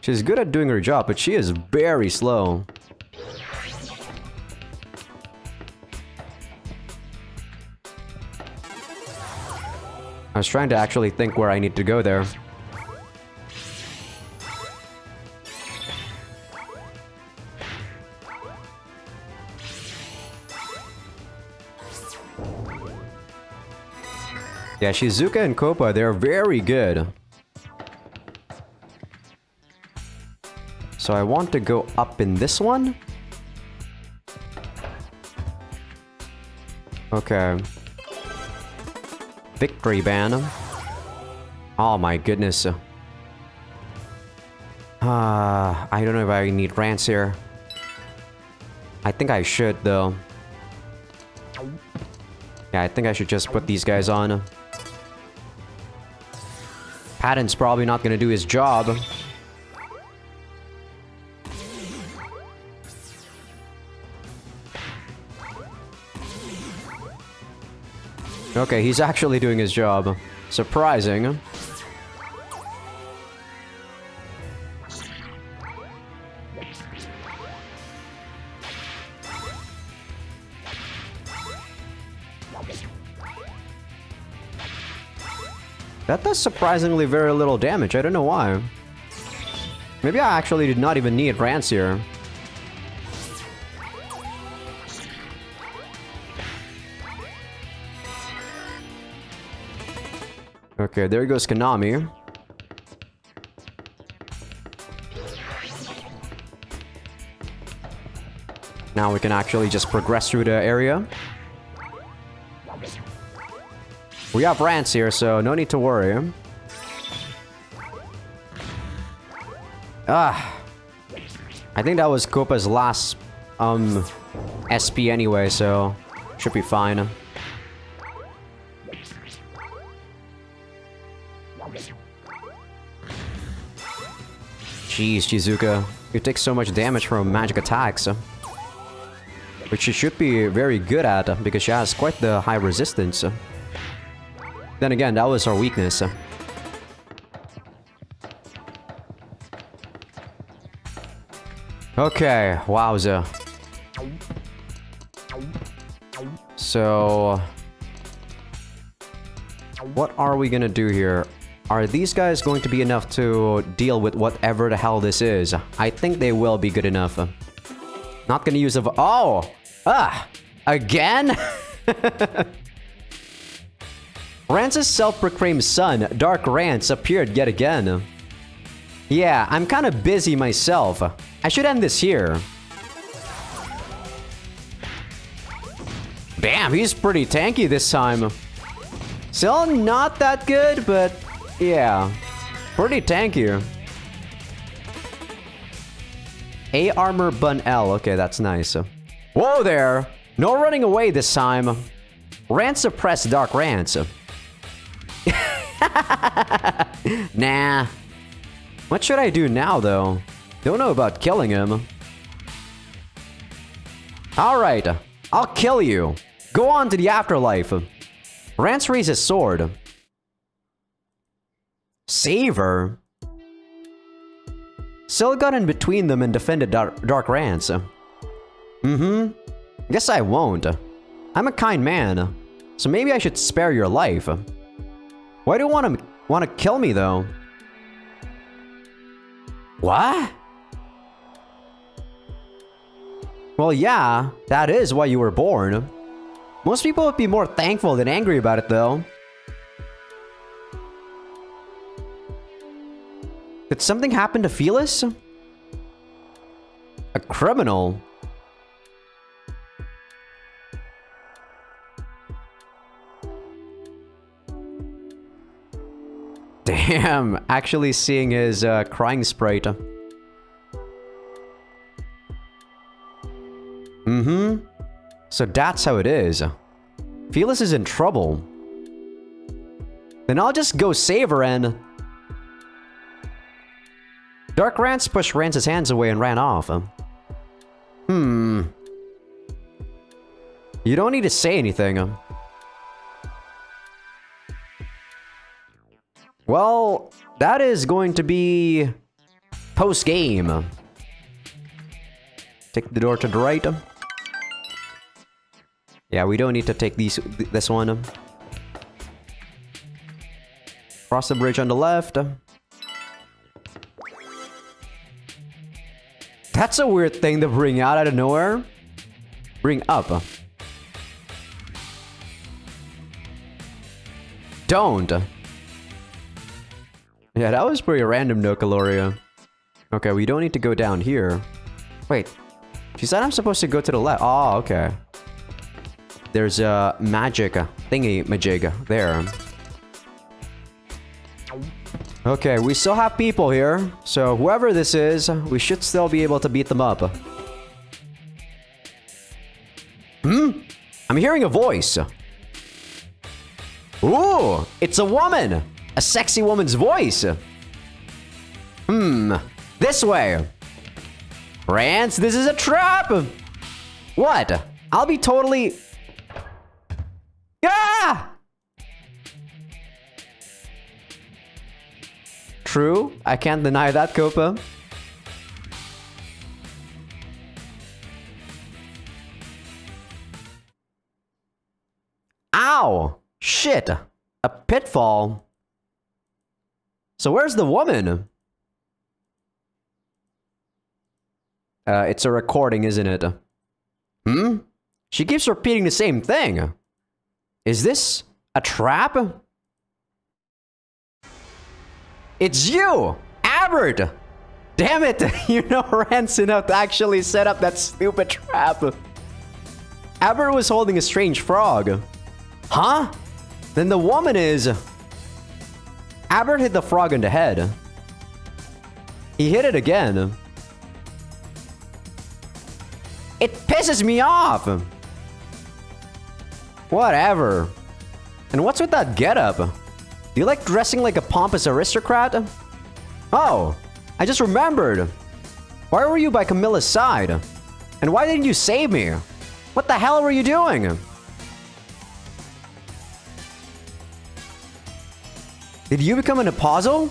She's good at doing her job, but she is very slow. I was trying to actually think where I need to go there. Yeah, Shizuka and Copa, they're very good. So I want to go up in this one. Okay. Victory ban. Oh my goodness. Ah, uh, I don't know if I need Rance here. I think I should though. Yeah, I think I should just put these guys on. Patton's probably not gonna do his job. Okay, he's actually doing his job. Surprising. Does surprisingly very little damage, I don't know why. Maybe I actually did not even need Rance here. Okay, there goes Konami. Now we can actually just progress through the area. We have Rance here, so no need to worry. Ah. I think that was Copa's last um SP anyway, so should be fine. Jeez, Shizuka. You take so much damage from magic attacks. Which she should be very good at, because she has quite the high resistance. Then again, that was our weakness. Okay, wowza. So... What are we gonna do here? Are these guys going to be enough to deal with whatever the hell this is? I think they will be good enough. Not gonna use a... Oh! Ah! Again? Rance's self-proclaimed son, Dark Rance, appeared yet again. Yeah, I'm kinda busy myself. I should end this here. Damn, he's pretty tanky this time. Still not that good, but yeah. Pretty tanky. A armor bun L. Okay, that's nice. Whoa there! No running away this time. Rance suppressed Dark Rance. nah. What should I do now, though? Don't know about killing him. Alright, I'll kill you. Go on to the afterlife. Rance raised his sword. Saver? Still got in between them and defended Dark, Dark Rance. Mm-hmm. Guess I won't. I'm a kind man, so maybe I should spare your life. Why do you want to want to kill me though? What? Well, yeah, that is why you were born. Most people would be more thankful than angry about it though. Did something happen to Felis? A criminal? Damn, actually seeing his uh, crying sprite. Mm-hmm. So that's how it is. Felis is in trouble. Then I'll just go save her and... Dark Rance pushed Rance's hands away and ran off. Hmm. You don't need to say anything. Well, that is going to be post-game. Take the door to the right. Yeah, we don't need to take these this one. Cross the bridge on the left. That's a weird thing to bring out out of nowhere. Bring up. Don't. Yeah, that was pretty random, Caloria. Okay, we don't need to go down here. Wait. She said I'm supposed to go to the left. Oh, okay. There's a magic thingy majig there. Okay, we still have people here. So whoever this is, we should still be able to beat them up. Hmm? I'm hearing a voice. Ooh, it's a woman. A sexy woman's voice. Hmm. This way. Rance, this is a trap. What? I'll be totally... Ah! True, I can't deny that, Copa. Ow! Shit! A pitfall. So where's the woman? Uh, it's a recording, isn't it? Hmm? She keeps repeating the same thing. Is this a trap? It's you! Abert! Damn it! you know Rance enough to actually set up that stupid trap. Abert was holding a strange frog. Huh? Then the woman is... Abert hit the frog in the head. He hit it again. It pisses me off! Whatever. And what's with that getup? Do you like dressing like a pompous aristocrat? Oh, I just remembered. Why were you by Camilla's side? And why didn't you save me? What the hell were you doing? Did you become an apostle?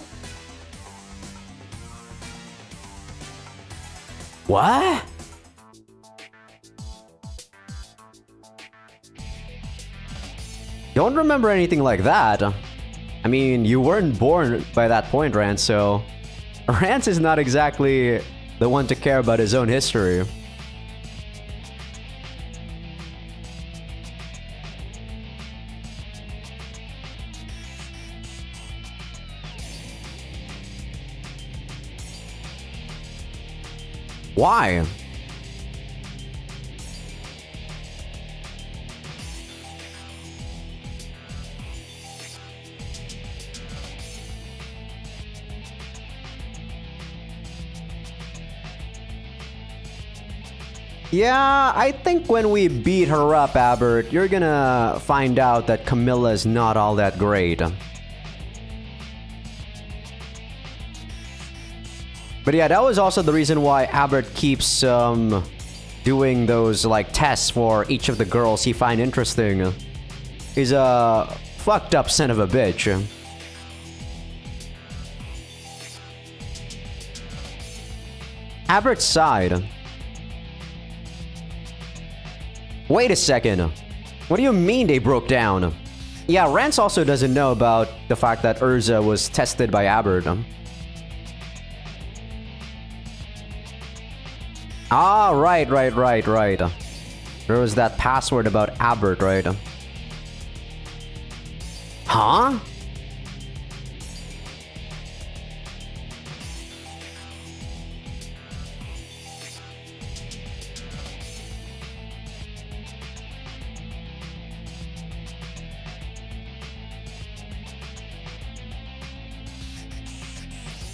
What? Don't remember anything like that. I mean, you weren't born by that point, Rance, so... Rance is not exactly the one to care about his own history. Why? Yeah, I think when we beat her up, Abert, you're gonna find out that Camilla is not all that great. But yeah, that was also the reason why Abert keeps um, doing those like tests for each of the girls he find interesting. He's a fucked up son of a bitch. Abert's side. Wait a second. What do you mean they broke down? Yeah, Rance also doesn't know about the fact that Urza was tested by Abert. Ah, right, right, right, right. There was that password about Abbott, right? Huh?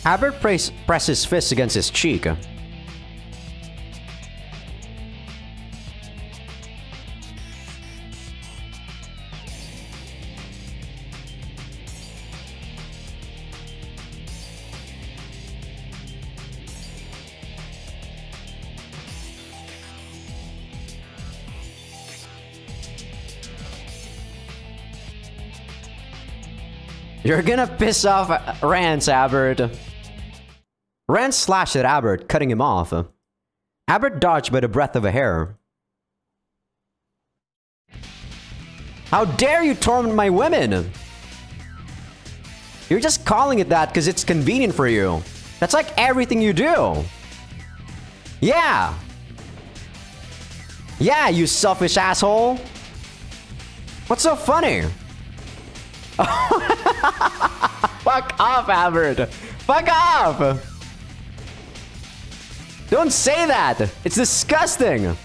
Abbott press presses fist against his cheek. You're gonna piss off Rance, Abert. Rance slashed at Abert, cutting him off. Abert dodged by the breadth of a hair. How dare you torment my women? You're just calling it that because it's convenient for you. That's like everything you do. Yeah. Yeah, you selfish asshole. What's so funny? Fuck off, Abert. Fuck off. Don't say that. It's disgusting.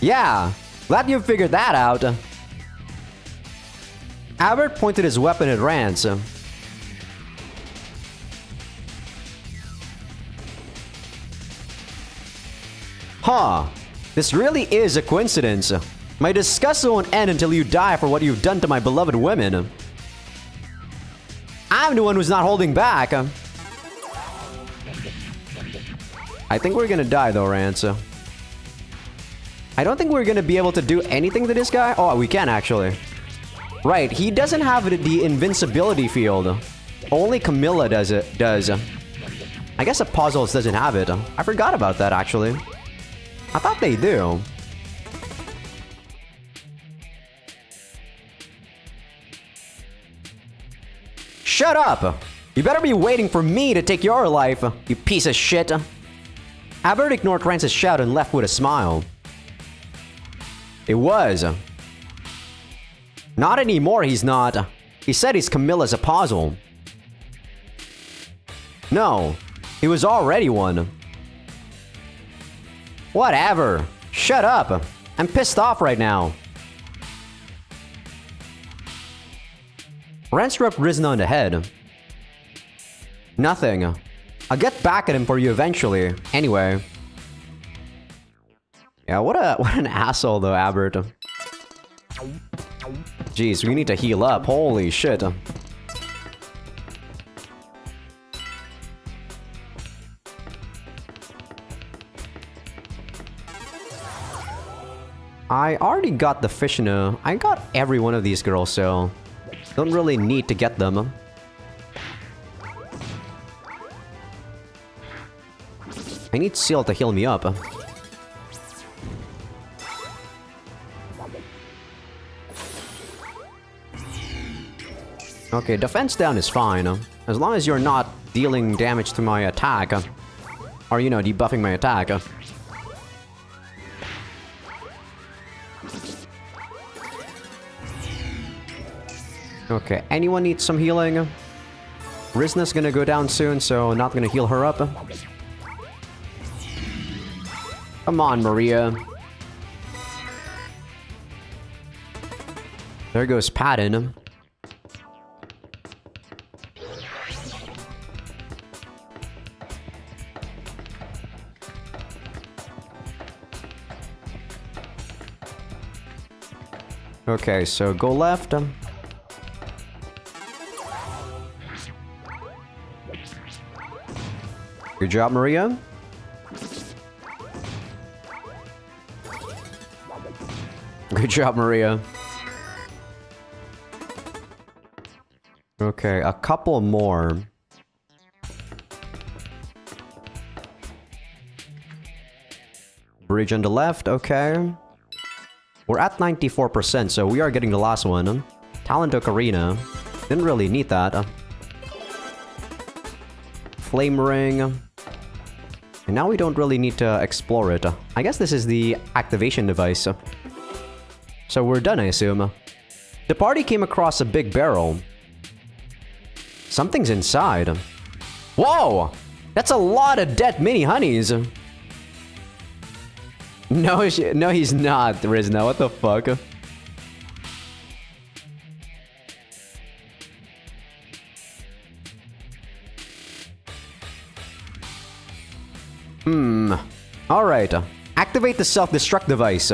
Yeah, glad you figured that out. Abert pointed his weapon at Rance. Huh. This really is a coincidence. My disgust won't end until you die for what you've done to my beloved women. I'm the one who's not holding back. I think we're gonna die though, Rance. I don't think we're gonna be able to do anything to this guy. Oh, we can actually. Right, he doesn't have the invincibility field. Only Camilla does it. Does. I guess Apostolos doesn't have it. I forgot about that actually. I thought they do. Shut up! You better be waiting for me to take your life, you piece of shit! Abert ignored Rance's shout and left with a smile. It was. Not anymore, he's not. He said he's Camilla's apostle. No, he was already one. Whatever. Shut up. I'm pissed off right now. Rubbed Rizna on the head. Nothing. I'll get back at him for you eventually. Anyway. Yeah, what a what an asshole though, Abert. Jeez, we need to heal up. Holy shit. I already got the Fishna. I got every one of these girls, so... Don't really need to get them. I need Sill to heal me up. Okay, defense down is fine. As long as you're not dealing damage to my attack. Or, you know, debuffing my attack. Okay, anyone needs some healing? Rizna's gonna go down soon, so not gonna heal her up. Come on, Maria. There goes Patton. Okay, so go left. Good job, Maria. Good job, Maria. Okay, a couple more. Bridge on the left, okay. We're at 94%, so we are getting the last one. Talent Ocarina. Didn't really need that. Flame Ring. And now we don't really need to explore it. Uh, I guess this is the activation device. Uh, so we're done, I assume. Uh, the party came across a big barrel. Something's inside. Whoa! That's a lot of dead mini honeys. No, no, he's not, Rizna. What the fuck? Alright. Activate the self-destruct device.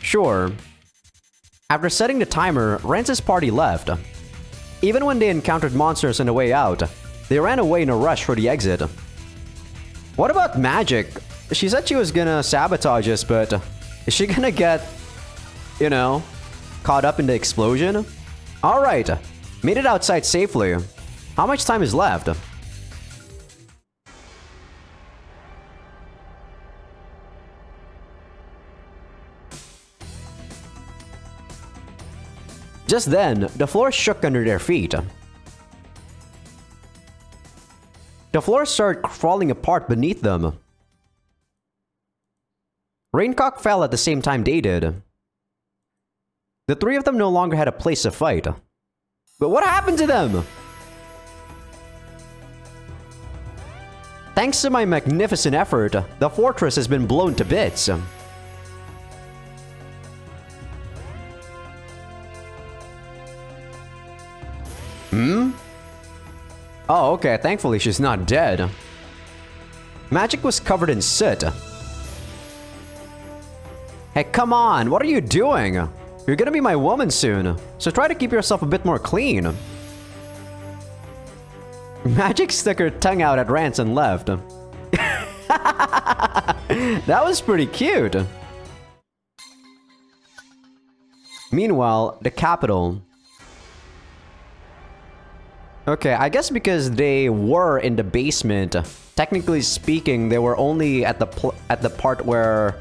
Sure. After setting the timer, Rance's party left. Even when they encountered monsters on the way out, they ran away in a rush for the exit. What about Magic? She said she was gonna sabotage us, but is she gonna get, you know, caught up in the explosion? Alright, made it outside safely. How much time is left? Just then, the floor shook under their feet. The floor started falling apart beneath them. Raincock fell at the same time they did. The three of them no longer had a place to fight. But what happened to them? Thanks to my magnificent effort, the fortress has been blown to bits. Hmm? Oh, okay, thankfully she's not dead. Magic was covered in soot. Hey, come on, what are you doing? You're gonna be my woman soon, so try to keep yourself a bit more clean. Magic stuck her tongue out at Rance and left. that was pretty cute. Meanwhile, the capital. Okay, I guess because they were in the basement, technically speaking, they were only at the at the part where,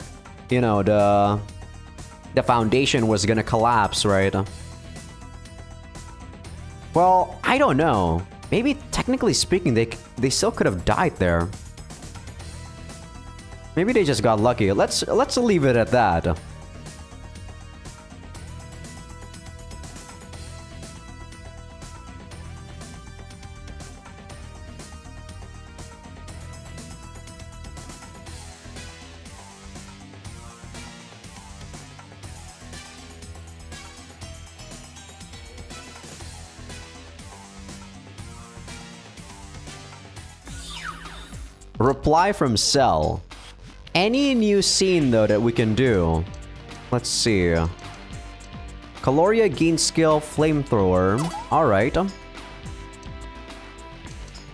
you know, the the foundation was gonna collapse, right? Well, I don't know. Maybe technically speaking, they they still could have died there. Maybe they just got lucky. Let's let's leave it at that. Reply from Cell. Any new scene, though, that we can do? Let's see. Caloria gain skill flamethrower. Alright.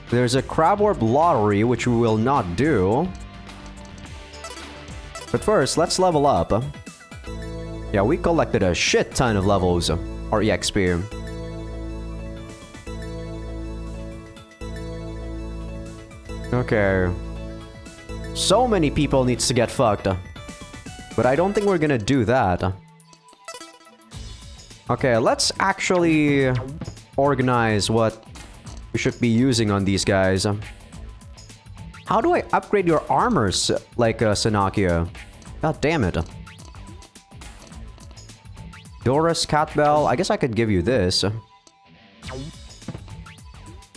There's a Crab Orb lottery, which we will not do. But first, let's level up. Yeah, we collected a shit ton of levels, or EXP. Okay. So many people needs to get fucked. But I don't think we're gonna do that. Okay, let's actually organize what we should be using on these guys. How do I upgrade your armors like uh, Sanakia? God damn it. Doris Catbell, I guess I could give you this.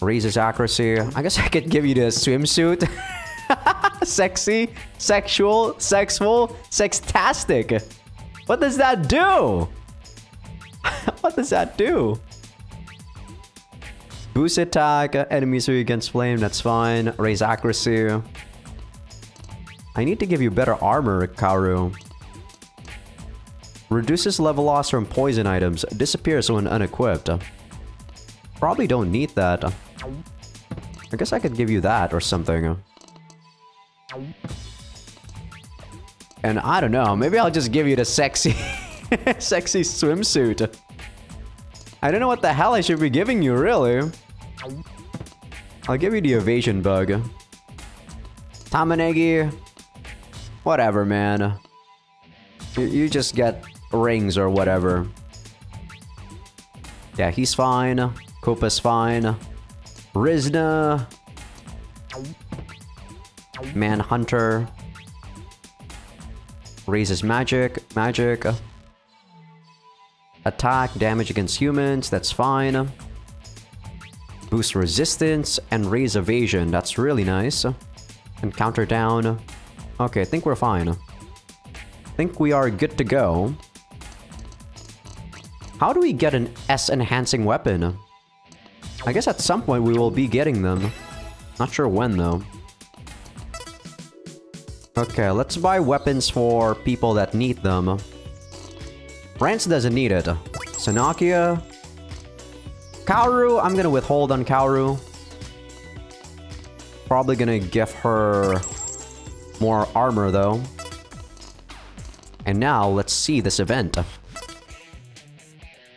Raises accuracy. I guess I could give you the swimsuit. Sexy, sexual, sexful, sextastic. What does that do? what does that do? Boost attack, enemies are against flame, that's fine. Raise accuracy. I need to give you better armor, Karu. Reduces level loss from poison items, disappears when unequipped. Probably don't need that. I guess I could give you that or something. And I don't know, maybe I'll just give you the sexy, sexy swimsuit. I don't know what the hell I should be giving you, really. I'll give you the evasion bug. Tamanegi. Whatever, man. You, you just get rings or whatever. Yeah, he's fine. Koopa's fine. Rizna. Manhunter. Raises magic. Magic. Attack, damage against humans, that's fine. Boost resistance and raise evasion, that's really nice. And counter down. Okay, I think we're fine. I think we are good to go. How do we get an S-enhancing weapon? I guess at some point we will be getting them. Not sure when, though. Okay, let's buy weapons for people that need them. Rance doesn't need it. Sanakia. Kaoru, I'm gonna withhold on Kaoru. Probably gonna give her more armor, though. And now, let's see this event.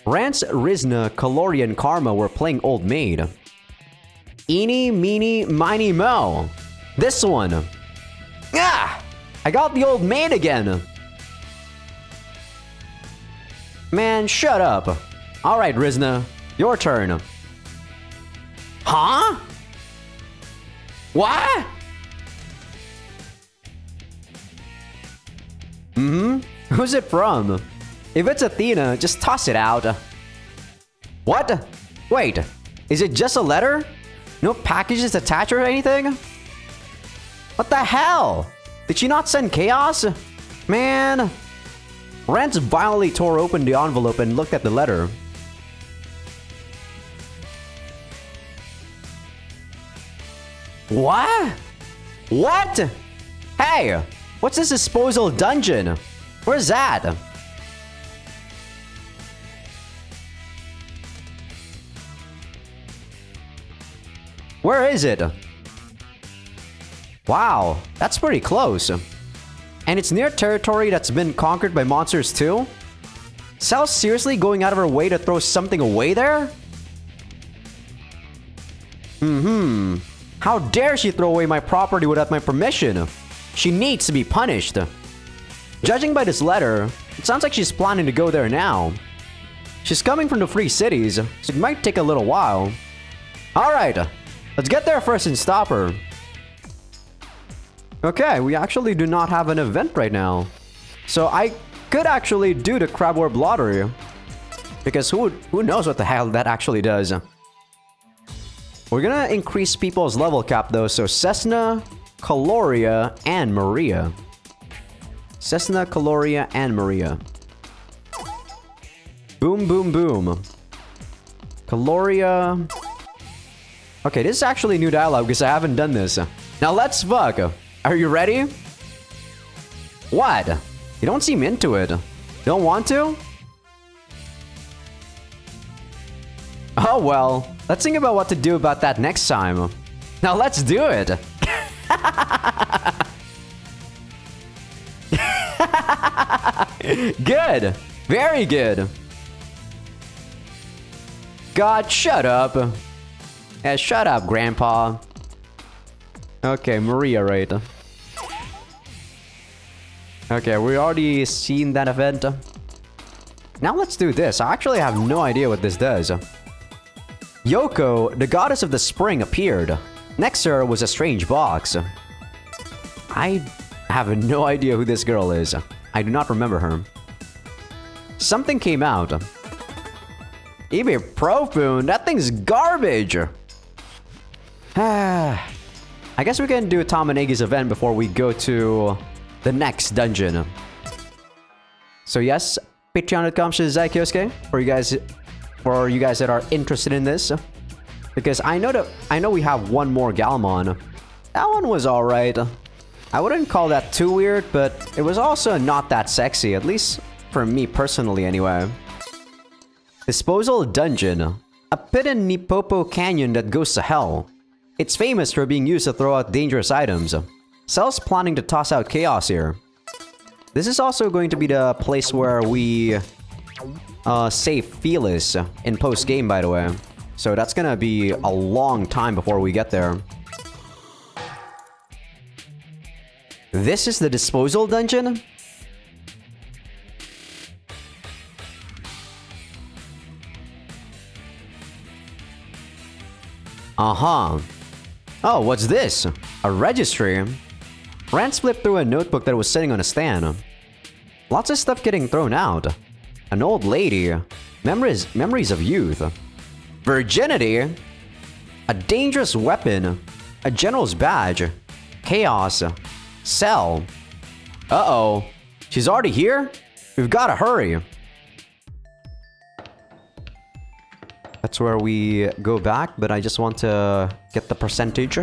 Rance, Rizna, Caloria, and Karma were playing Old Maid. Eeny, meeny, miny, mo. This one. Ah! I got the Old Maid again. Man, shut up. Alright, Rizna. Your turn. Huh? What? Mm-hmm. Who's it from? If it's Athena, just toss it out. What? Wait, is it just a letter? No packages attached or anything? What the hell? Did she not send chaos? Man. Rance violently tore open the envelope and looked at the letter. What? What? Hey, what's this disposal dungeon? Where's that? Where is it? Wow, that's pretty close. And it's near territory that's been conquered by monsters too? Cell seriously going out of her way to throw something away there? Mm-hmm. How dare she throw away my property without my permission? She needs to be punished. Judging by this letter, it sounds like she's planning to go there now. She's coming from the Free Cities, so it might take a little while. Alright, let's get there first and stop her. Okay, we actually do not have an event right now. So I could actually do the Crab Orb Lottery. Because who, who knows what the hell that actually does. We're gonna increase people's level cap though, so Cessna, Caloria, and Maria. Cessna, Caloria, and Maria. Boom, boom, boom. Caloria... Okay, this is actually new dialogue because I haven't done this. Now let's fuck. Are you ready? What? You don't seem into it. Don't want to? Oh well, let's think about what to do about that next time. Now let's do it! good! Very good! God, shut up! Yeah, shut up, Grandpa. Okay, Maria, right? Okay, we already seen that event. Now let's do this. I actually have no idea what this does. Yoko, the goddess of the spring, appeared. Next to her was a strange box. I have no idea who this girl is. I do not remember her. Something came out. Ibuprofen? That thing's garbage! Ah, I guess we can do Tom and Iggy's event before we go to the next dungeon. So yes, patreon.com slash for you guys for you guys that are interested in this. Because I know that I know we have one more Galmon. That one was alright. I wouldn't call that too weird, but it was also not that sexy, at least for me personally anyway. Disposal Dungeon. A pit in Nipopo Canyon that goes to hell. It's famous for being used to throw out dangerous items. Cell's planning to toss out Chaos here. This is also going to be the place where we uh, save Felis in post-game, by the way. So that's gonna be a long time before we get there. This is the disposal dungeon? Uh-huh. Oh, what's this? A registry? Rance flipped through a notebook that was sitting on a stand. Lots of stuff getting thrown out. An old lady. Memories, memories of youth. Virginity. A dangerous weapon. A general's badge. Chaos. Cell. Uh-oh. She's already here? We've gotta hurry. That's where we go back, but I just want to get the percentage.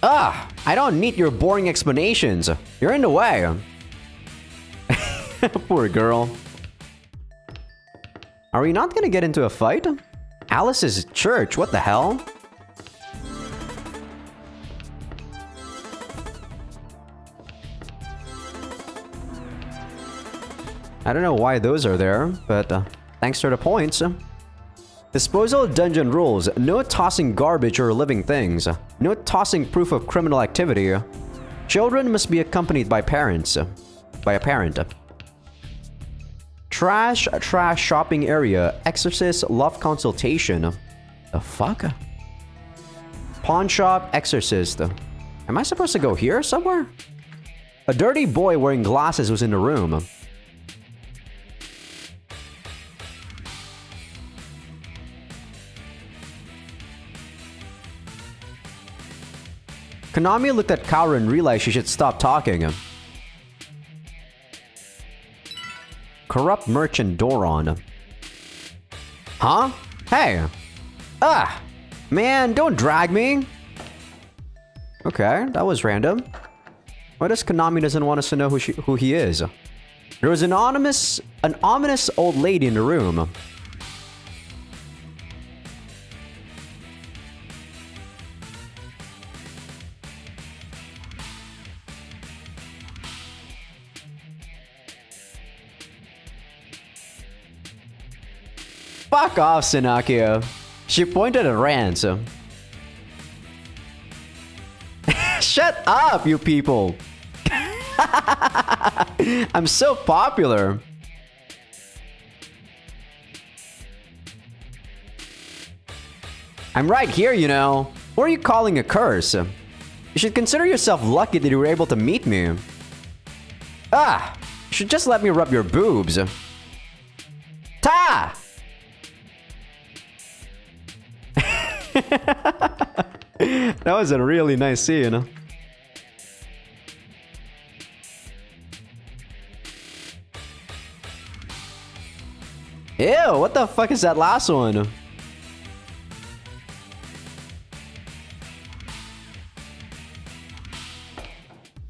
Ah, I don't need your boring explanations. You're in the way. Poor girl. Are we not gonna get into a fight? Alice's church, what the hell? I don't know why those are there, but uh, thanks for the points. Disposal dungeon rules. No tossing garbage or living things. No tossing proof of criminal activity. Children must be accompanied by parents. By a parent. Trash, trash shopping area. Exorcist, love consultation. The fuck? Pawn shop, exorcist. Am I supposed to go here somewhere? A dirty boy wearing glasses was in the room. Kanami looked at Kaoru and realized she should stop talking. Corrupt merchant Doron. Huh? Hey! Ah! Man, don't drag me! Okay, that was random. Why does Kanami doesn't want us to know who, she, who he is? There was an ominous, an ominous old lady in the room. Fuck off, Sanakia. She pointed at Ransom. Shut up, you people! I'm so popular. I'm right here, you know. What are you calling a curse? You should consider yourself lucky that you were able to meet me. Ah! You should just let me rub your boobs. Ta! that was a really nice sea, you know? Ew, what the fuck is that last one?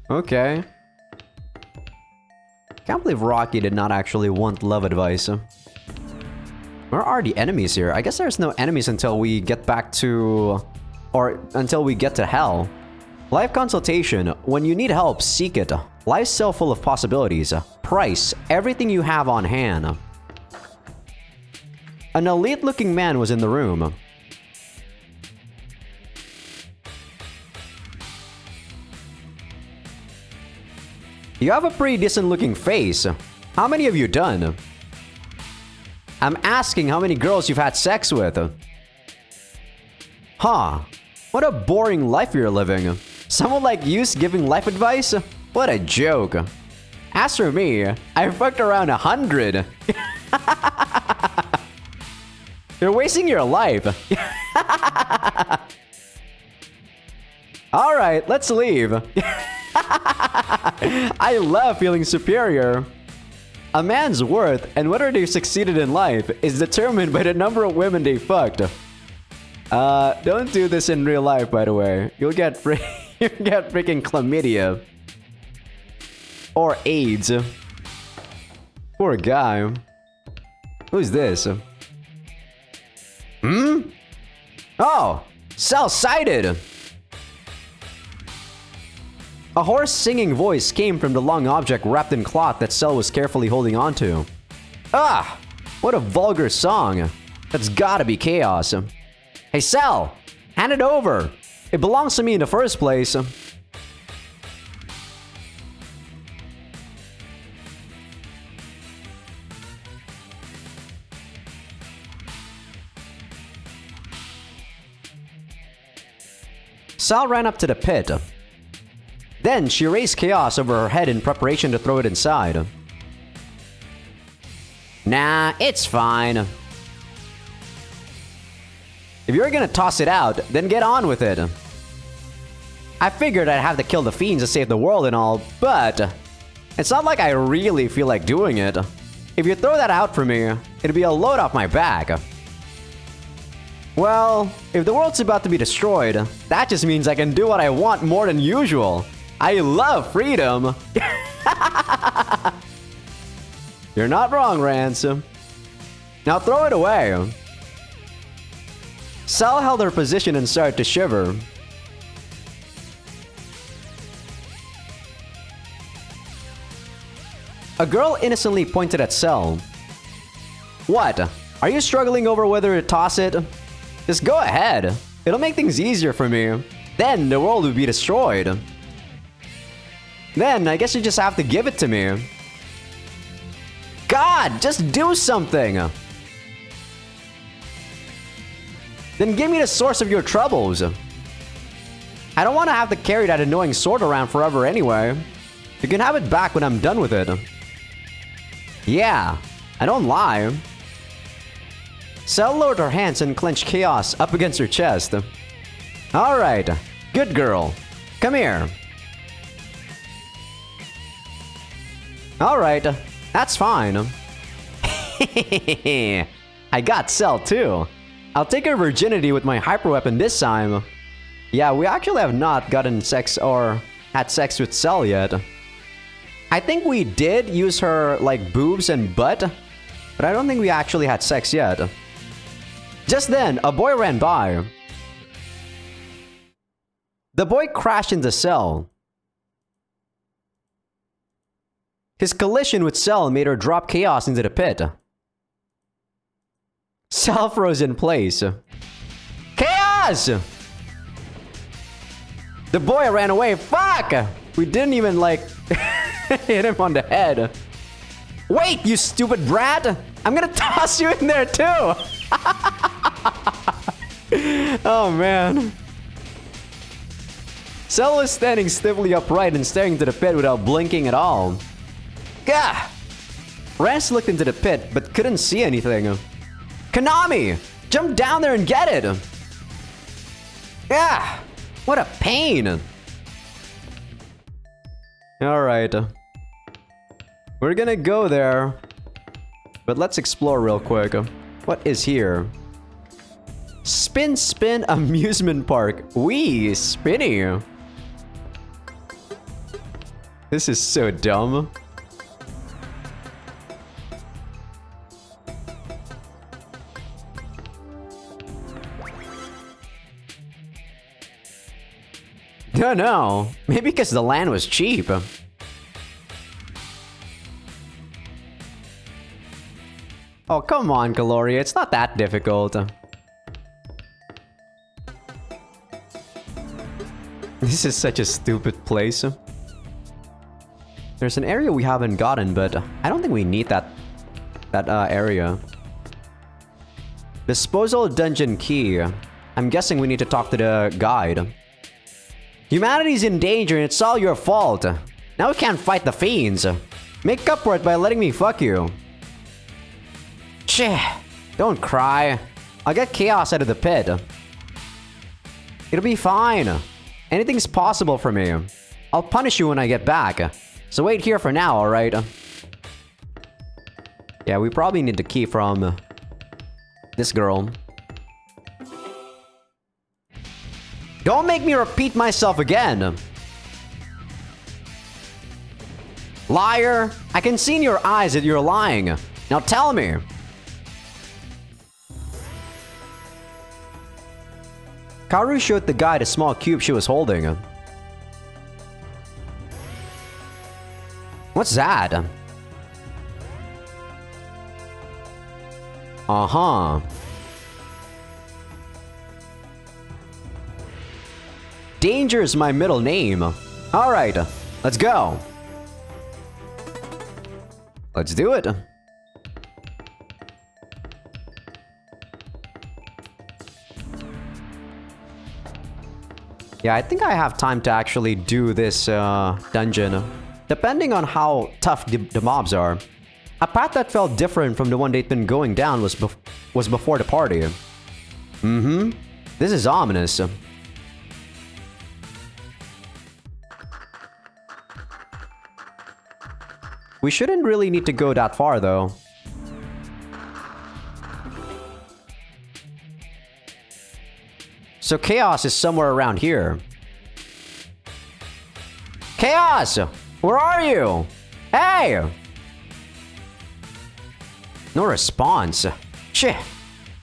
Okay. Can't believe Rocky did not actually want love advice. Where are the enemies here? I guess there's no enemies until we get back to... Or until we get to hell. Life consultation. When you need help, seek it. Life's so full of possibilities. Price. Everything you have on hand. An elite-looking man was in the room. You have a pretty decent-looking face. How many have you done? I'm asking how many girls you've had sex with. Huh. What a boring life you're living. Someone like you's giving life advice? What a joke. As for me, I fucked around a hundred. you're wasting your life. Alright, let's leave. I love feeling superior. A man's worth and whether they succeeded in life is determined by the number of women they fucked. Uh, don't do this in real life, by the way. You'll get free you'll get freaking chlamydia. Or AIDS. Poor guy. Who's this? Hmm? Oh! Cell-sighted! A hoarse singing voice came from the long object wrapped in cloth that Cell was carefully holding onto. Ah! What a vulgar song. That's gotta be chaos. Hey Cell! Hand it over! It belongs to me in the first place. Cell ran up to the pit. Then she raised chaos over her head in preparation to throw it inside. Nah, it's fine. If you're gonna toss it out, then get on with it. I figured I'd have to kill the fiends to save the world and all, but... It's not like I really feel like doing it. If you throw that out for me, it'd be a load off my back. Well, if the world's about to be destroyed, that just means I can do what I want more than usual. I love freedom. You're not wrong, Ransom. Now throw it away. Cell held her position and started to shiver. A girl innocently pointed at Cell. What? Are you struggling over whether to toss it? Just go ahead. It'll make things easier for me. Then the world will be destroyed. Then I guess you just have to give it to me. God, just do something! Then give me the source of your troubles. I don't want to have to carry that annoying sword around forever anyway. You can have it back when I'm done with it. Yeah, I don't lie. Cell lowered her hands and clenched Chaos up against her chest. Alright, good girl. Come here. Alright, uh, that's fine. I got Cell too. I'll take her virginity with my hyper weapon this time. Yeah, we actually have not gotten sex or had sex with Cell yet. I think we did use her, like, boobs and butt, but I don't think we actually had sex yet. Just then, a boy ran by. The boy crashed into Cell. His collision with Cell made her drop Chaos into the pit. Cell froze in place. Chaos! The boy ran away. Fuck! We didn't even, like, hit him on the head. Wait, you stupid brat! I'm gonna toss you in there too! oh man. Cell was standing stiffly upright and staring into the pit without blinking at all. Gah! Rance looked into the pit, but couldn't see anything. Kanami! Jump down there and get it! Yeah! What a pain! Alright. We're gonna go there. But let's explore real quick. What is here? Spin Spin Amusement Park. Wee, spinny. This is so dumb. No, no. Maybe because the land was cheap. Oh, come on, Gloria. It's not that difficult. This is such a stupid place. There's an area we haven't gotten, but I don't think we need that that uh, area. Disposal dungeon key. I'm guessing we need to talk to the guide. Humanity's in danger and it's all your fault. Now we can't fight the fiends. Make up for it by letting me fuck you. Cheh, don't cry. I'll get Chaos out of the pit. It'll be fine. Anything's possible for me. I'll punish you when I get back. So wait here for now, alright? Yeah, we probably need the key from this girl. Don't make me repeat myself again! Liar! I can see in your eyes that you're lying. Now tell me. Karu showed the guy the small cube she was holding. What's that? Uh-huh. Danger is my middle name. Alright, let's go. Let's do it. Yeah, I think I have time to actually do this uh, dungeon. Depending on how tough the, the, mobs are. A path that felt different from the one they'd been going down was, bef was before the party. Mm-hmm. This is ominous. We shouldn't really need to go that far, though. So Chaos is somewhere around here. Chaos! Where are you? Hey! No response. Shit.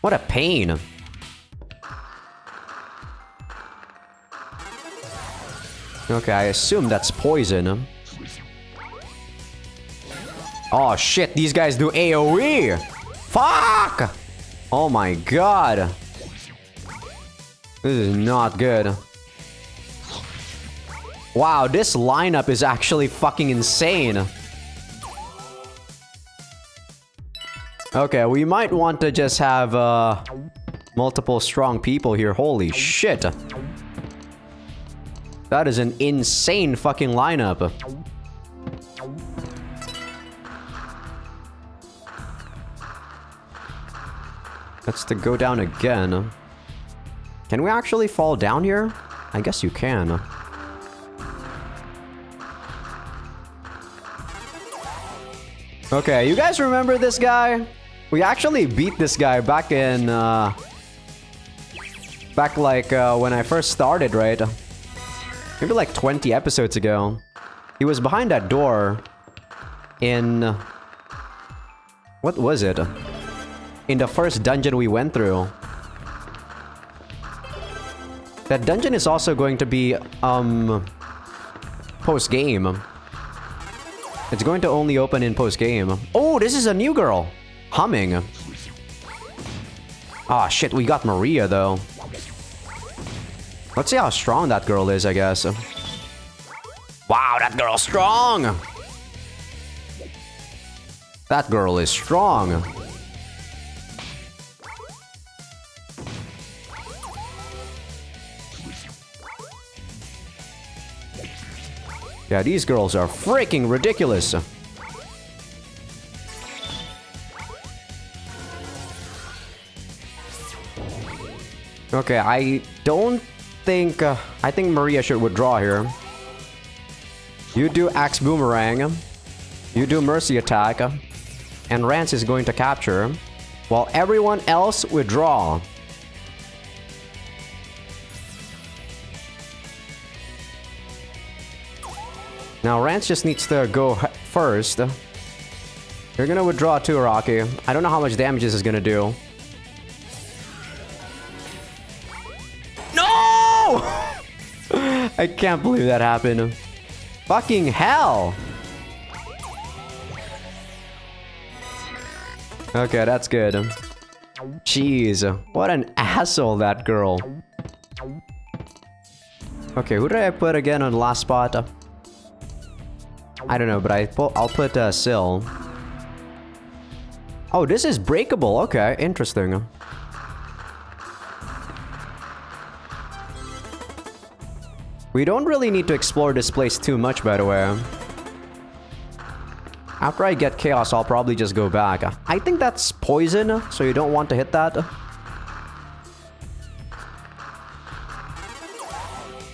What a pain. Okay, I assume that's poison. Oh shit, these guys do AoE! Fuck! Oh my god. This is not good. Wow, this lineup is actually fucking insane. Okay, we might want to just have uh, multiple strong people here. Holy shit. That is an insane fucking lineup. That's to go down again. Can we actually fall down here? I guess you can. Okay, you guys remember this guy? We actually beat this guy back in, uh... Back like, uh, when I first started, right? Maybe like 20 episodes ago. He was behind that door in... What was it? In the first dungeon we went through. That dungeon is also going to be, um... Post-game. It's going to only open in post-game. Oh, this is a new girl! Humming. Ah, oh, shit, we got Maria, though. Let's see how strong that girl is, I guess. Wow, that girl's strong! That girl is strong. Yeah, these girls are freaking ridiculous. Okay, I don't think... Uh, I think Maria should withdraw here. You do Axe Boomerang. You do Mercy Attack. And Rance is going to capture. While everyone else withdraw. Now, Rance just needs to go first. You're gonna withdraw too, Rocky. I don't know how much damage this is gonna do. No! I can't believe that happened. Fucking hell! Okay, that's good. Jeez, what an asshole that girl. Okay, who did I put again on the last spot? I don't know, but I I'll put uh, Sill. Oh, this is breakable. Okay, interesting. We don't really need to explore this place too much, by the way. After I get Chaos, I'll probably just go back. I think that's poison, so you don't want to hit that.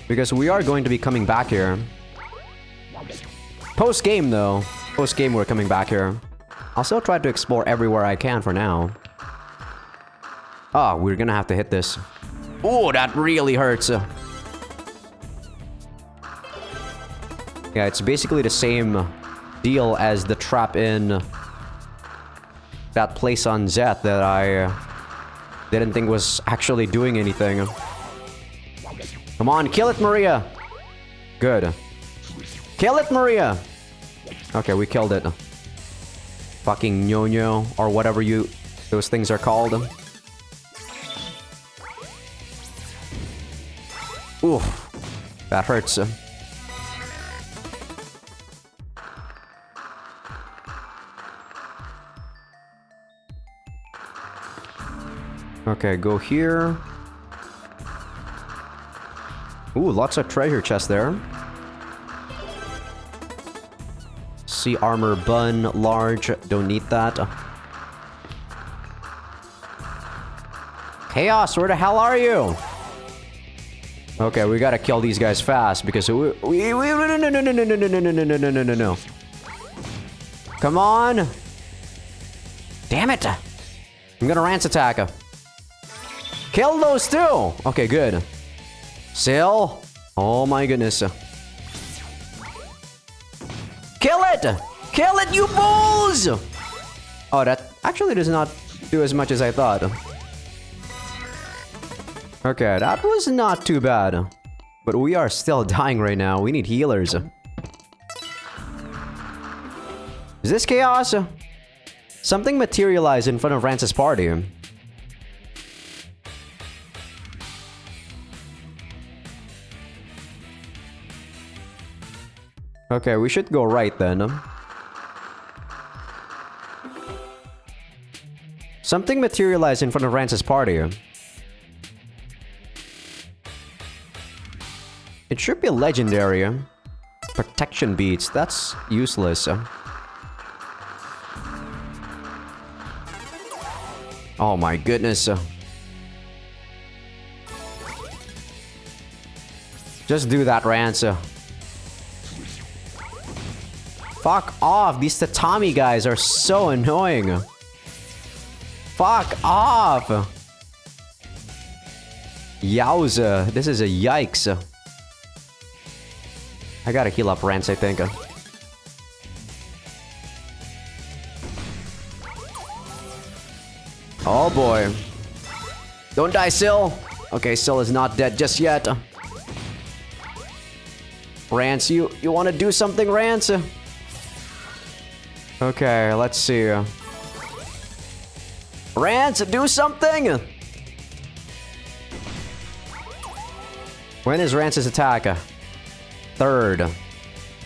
Because we are going to be coming back here. Post-game, though. Post-game, we're coming back here. I'll still try to explore everywhere I can for now. Oh, we're gonna have to hit this. Oh, that really hurts. Yeah, it's basically the same deal as the trap in that place on Zeth that I didn't think was actually doing anything. Come on, kill it, Maria! Good. Kill it, Maria! Okay, we killed it. Fucking Nyo-Nyo, or whatever you... those things are called. Oof. That hurts. Okay, go here. Ooh, lots of treasure chests there. See armor bun, large, don't need that. Chaos, where the hell are you? Okay, we gotta kill these guys fast because we, we, we no no no no no no no no no no no no no no Come on! Damn it! I'm gonna rance attack. Kill those two! Okay, good. Still? Oh my goodness. Kill it! Kill it, you bulls! Oh, that actually does not do as much as I thought. Okay, that was not too bad. But we are still dying right now. We need healers. Is this chaos? Something materialized in front of Rance's party. Okay, we should go right then. Something materialized in front of Rance's party. It should be a legendary. Protection beats, that's useless. Oh my goodness. Just do that, Rance. Fuck off. These tatami guys are so annoying. Fuck off. Yowza. This is a yikes. I gotta heal up Rance, I think. Oh boy. Don't die, Sill. Okay, Sill is not dead just yet. Rance, you, you want to do something, Rance? Okay, let's see. Rance, do something! When is Rance's attack? Third.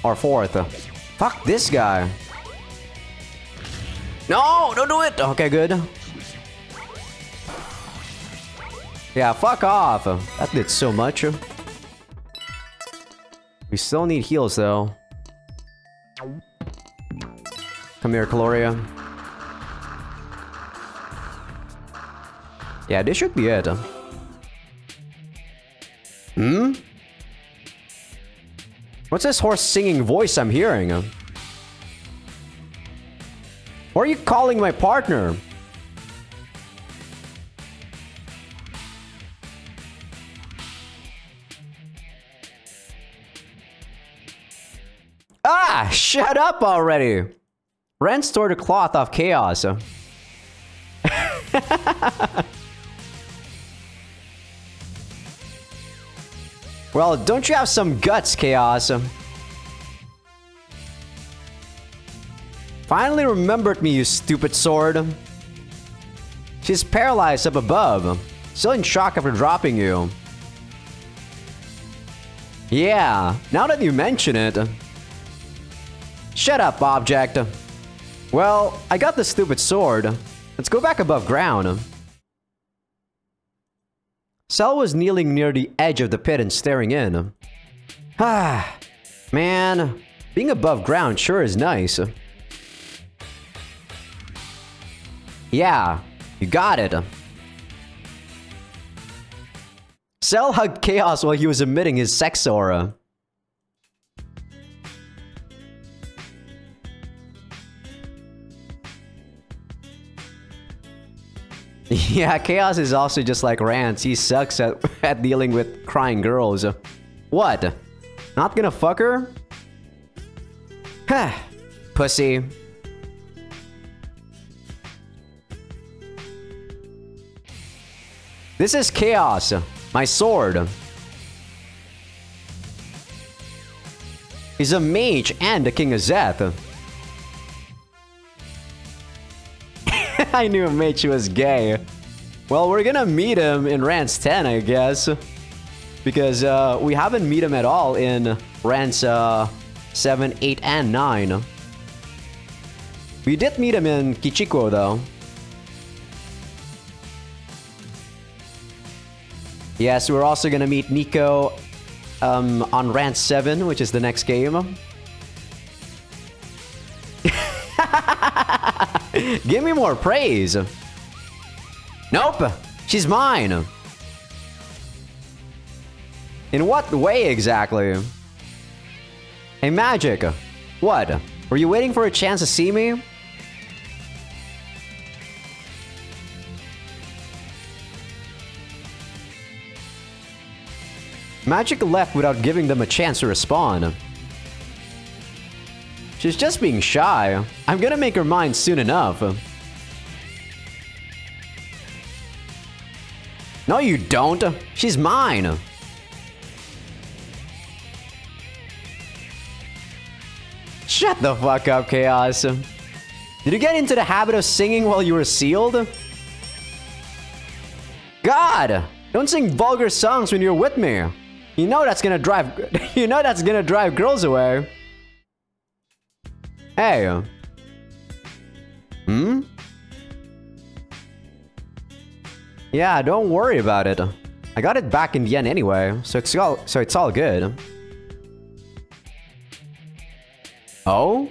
Or fourth. Fuck this guy. No, don't do it! Okay, good. Yeah, fuck off. That did so much. We still need heals, though. Come here, Caloria. Yeah, this should be it. Hmm? What's this hoarse singing voice I'm hearing? Why are you calling my partner? Ah! Shut up already! Rance tore the cloth off Chaos. well, don't you have some guts, Chaos? Finally remembered me, you stupid sword. She's paralyzed up above. Still in shock after dropping you. Yeah, now that you mention it. Shut up, object. Well, I got the stupid sword. Let's go back above ground. Cell was kneeling near the edge of the pit and staring in. Ah, man, being above ground sure is nice. Yeah, you got it. Cell hugged Chaos while he was emitting his sex aura. Yeah, Chaos is also just like Rance. He sucks at, at dealing with crying girls. What? Not gonna fuck her? Pussy. This is Chaos, my sword. He's a mage and the king of Zeth. I knew Mitch was gay. Well, we're gonna meet him in Rance 10, I guess. Because uh, we haven't met him at all in Rance uh, 7, 8, and 9. We did meet him in Kichiko, though. Yes, we're also gonna meet Nico um, on Rance 7, which is the next game. Give me more praise. Nope. She's mine. In what way exactly? Hey, Magic. What? Were you waiting for a chance to see me? Magic left without giving them a chance to respond. She's just being shy. I'm gonna make her mine soon enough. No, you don't. She's mine. Shut the fuck up, Chaos. Did you get into the habit of singing while you were sealed? God! Don't sing vulgar songs when you're with me. You know that's gonna drive... you know that's gonna drive girls away. Hey. Hmm? Yeah, don't worry about it. I got it back in the end anyway, so it's all so it's all good. Oh?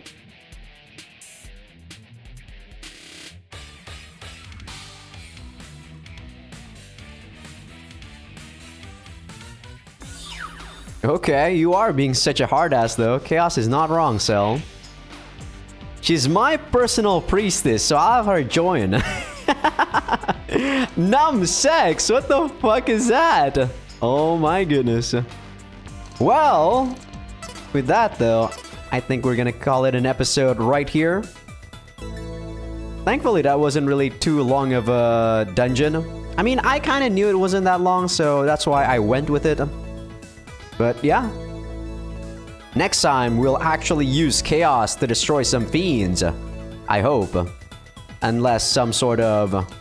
Okay, you are being such a hard ass though. Chaos is not wrong, Cell. She's my personal priestess, so I'll have her join. Numb sex? What the fuck is that? Oh my goodness. Well, with that though, I think we're gonna call it an episode right here. Thankfully, that wasn't really too long of a dungeon. I mean, I kind of knew it wasn't that long, so that's why I went with it. But yeah. Next time, we'll actually use Chaos to destroy some fiends. I hope. Unless some sort of...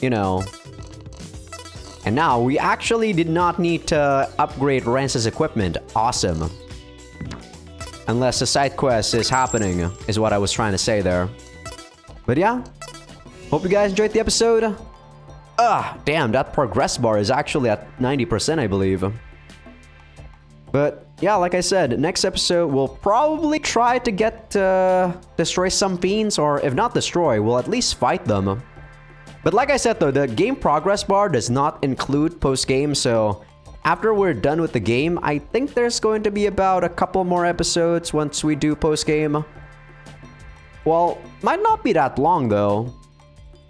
You know... And now, we actually did not need to upgrade Rance's equipment. Awesome. Unless a side quest is happening, is what I was trying to say there. But yeah. Hope you guys enjoyed the episode. Ah, damn, that progress bar is actually at 90%, I believe. But yeah, like I said, next episode we'll probably try to get uh, destroy some fiends, or if not destroy, we'll at least fight them. But like I said though, the game progress bar does not include post-game, so after we're done with the game, I think there's going to be about a couple more episodes once we do post-game. Well, might not be that long though.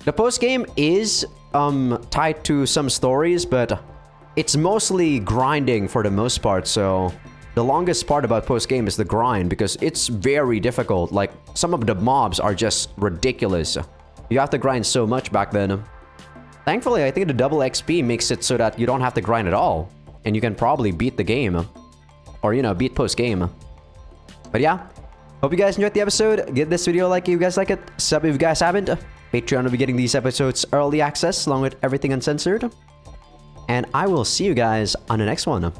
The post-game is um, tied to some stories, but it's mostly grinding for the most part, so the longest part about post-game is the grind because it's very difficult. Like, some of the mobs are just ridiculous. You have to grind so much back then. Thankfully, I think the double XP makes it so that you don't have to grind at all. And you can probably beat the game. Or, you know, beat post-game. But yeah, hope you guys enjoyed the episode. Give this video a like if you guys like it. Sub if you guys haven't. Patreon will be getting these episodes early access along with everything uncensored. And I will see you guys on the next one.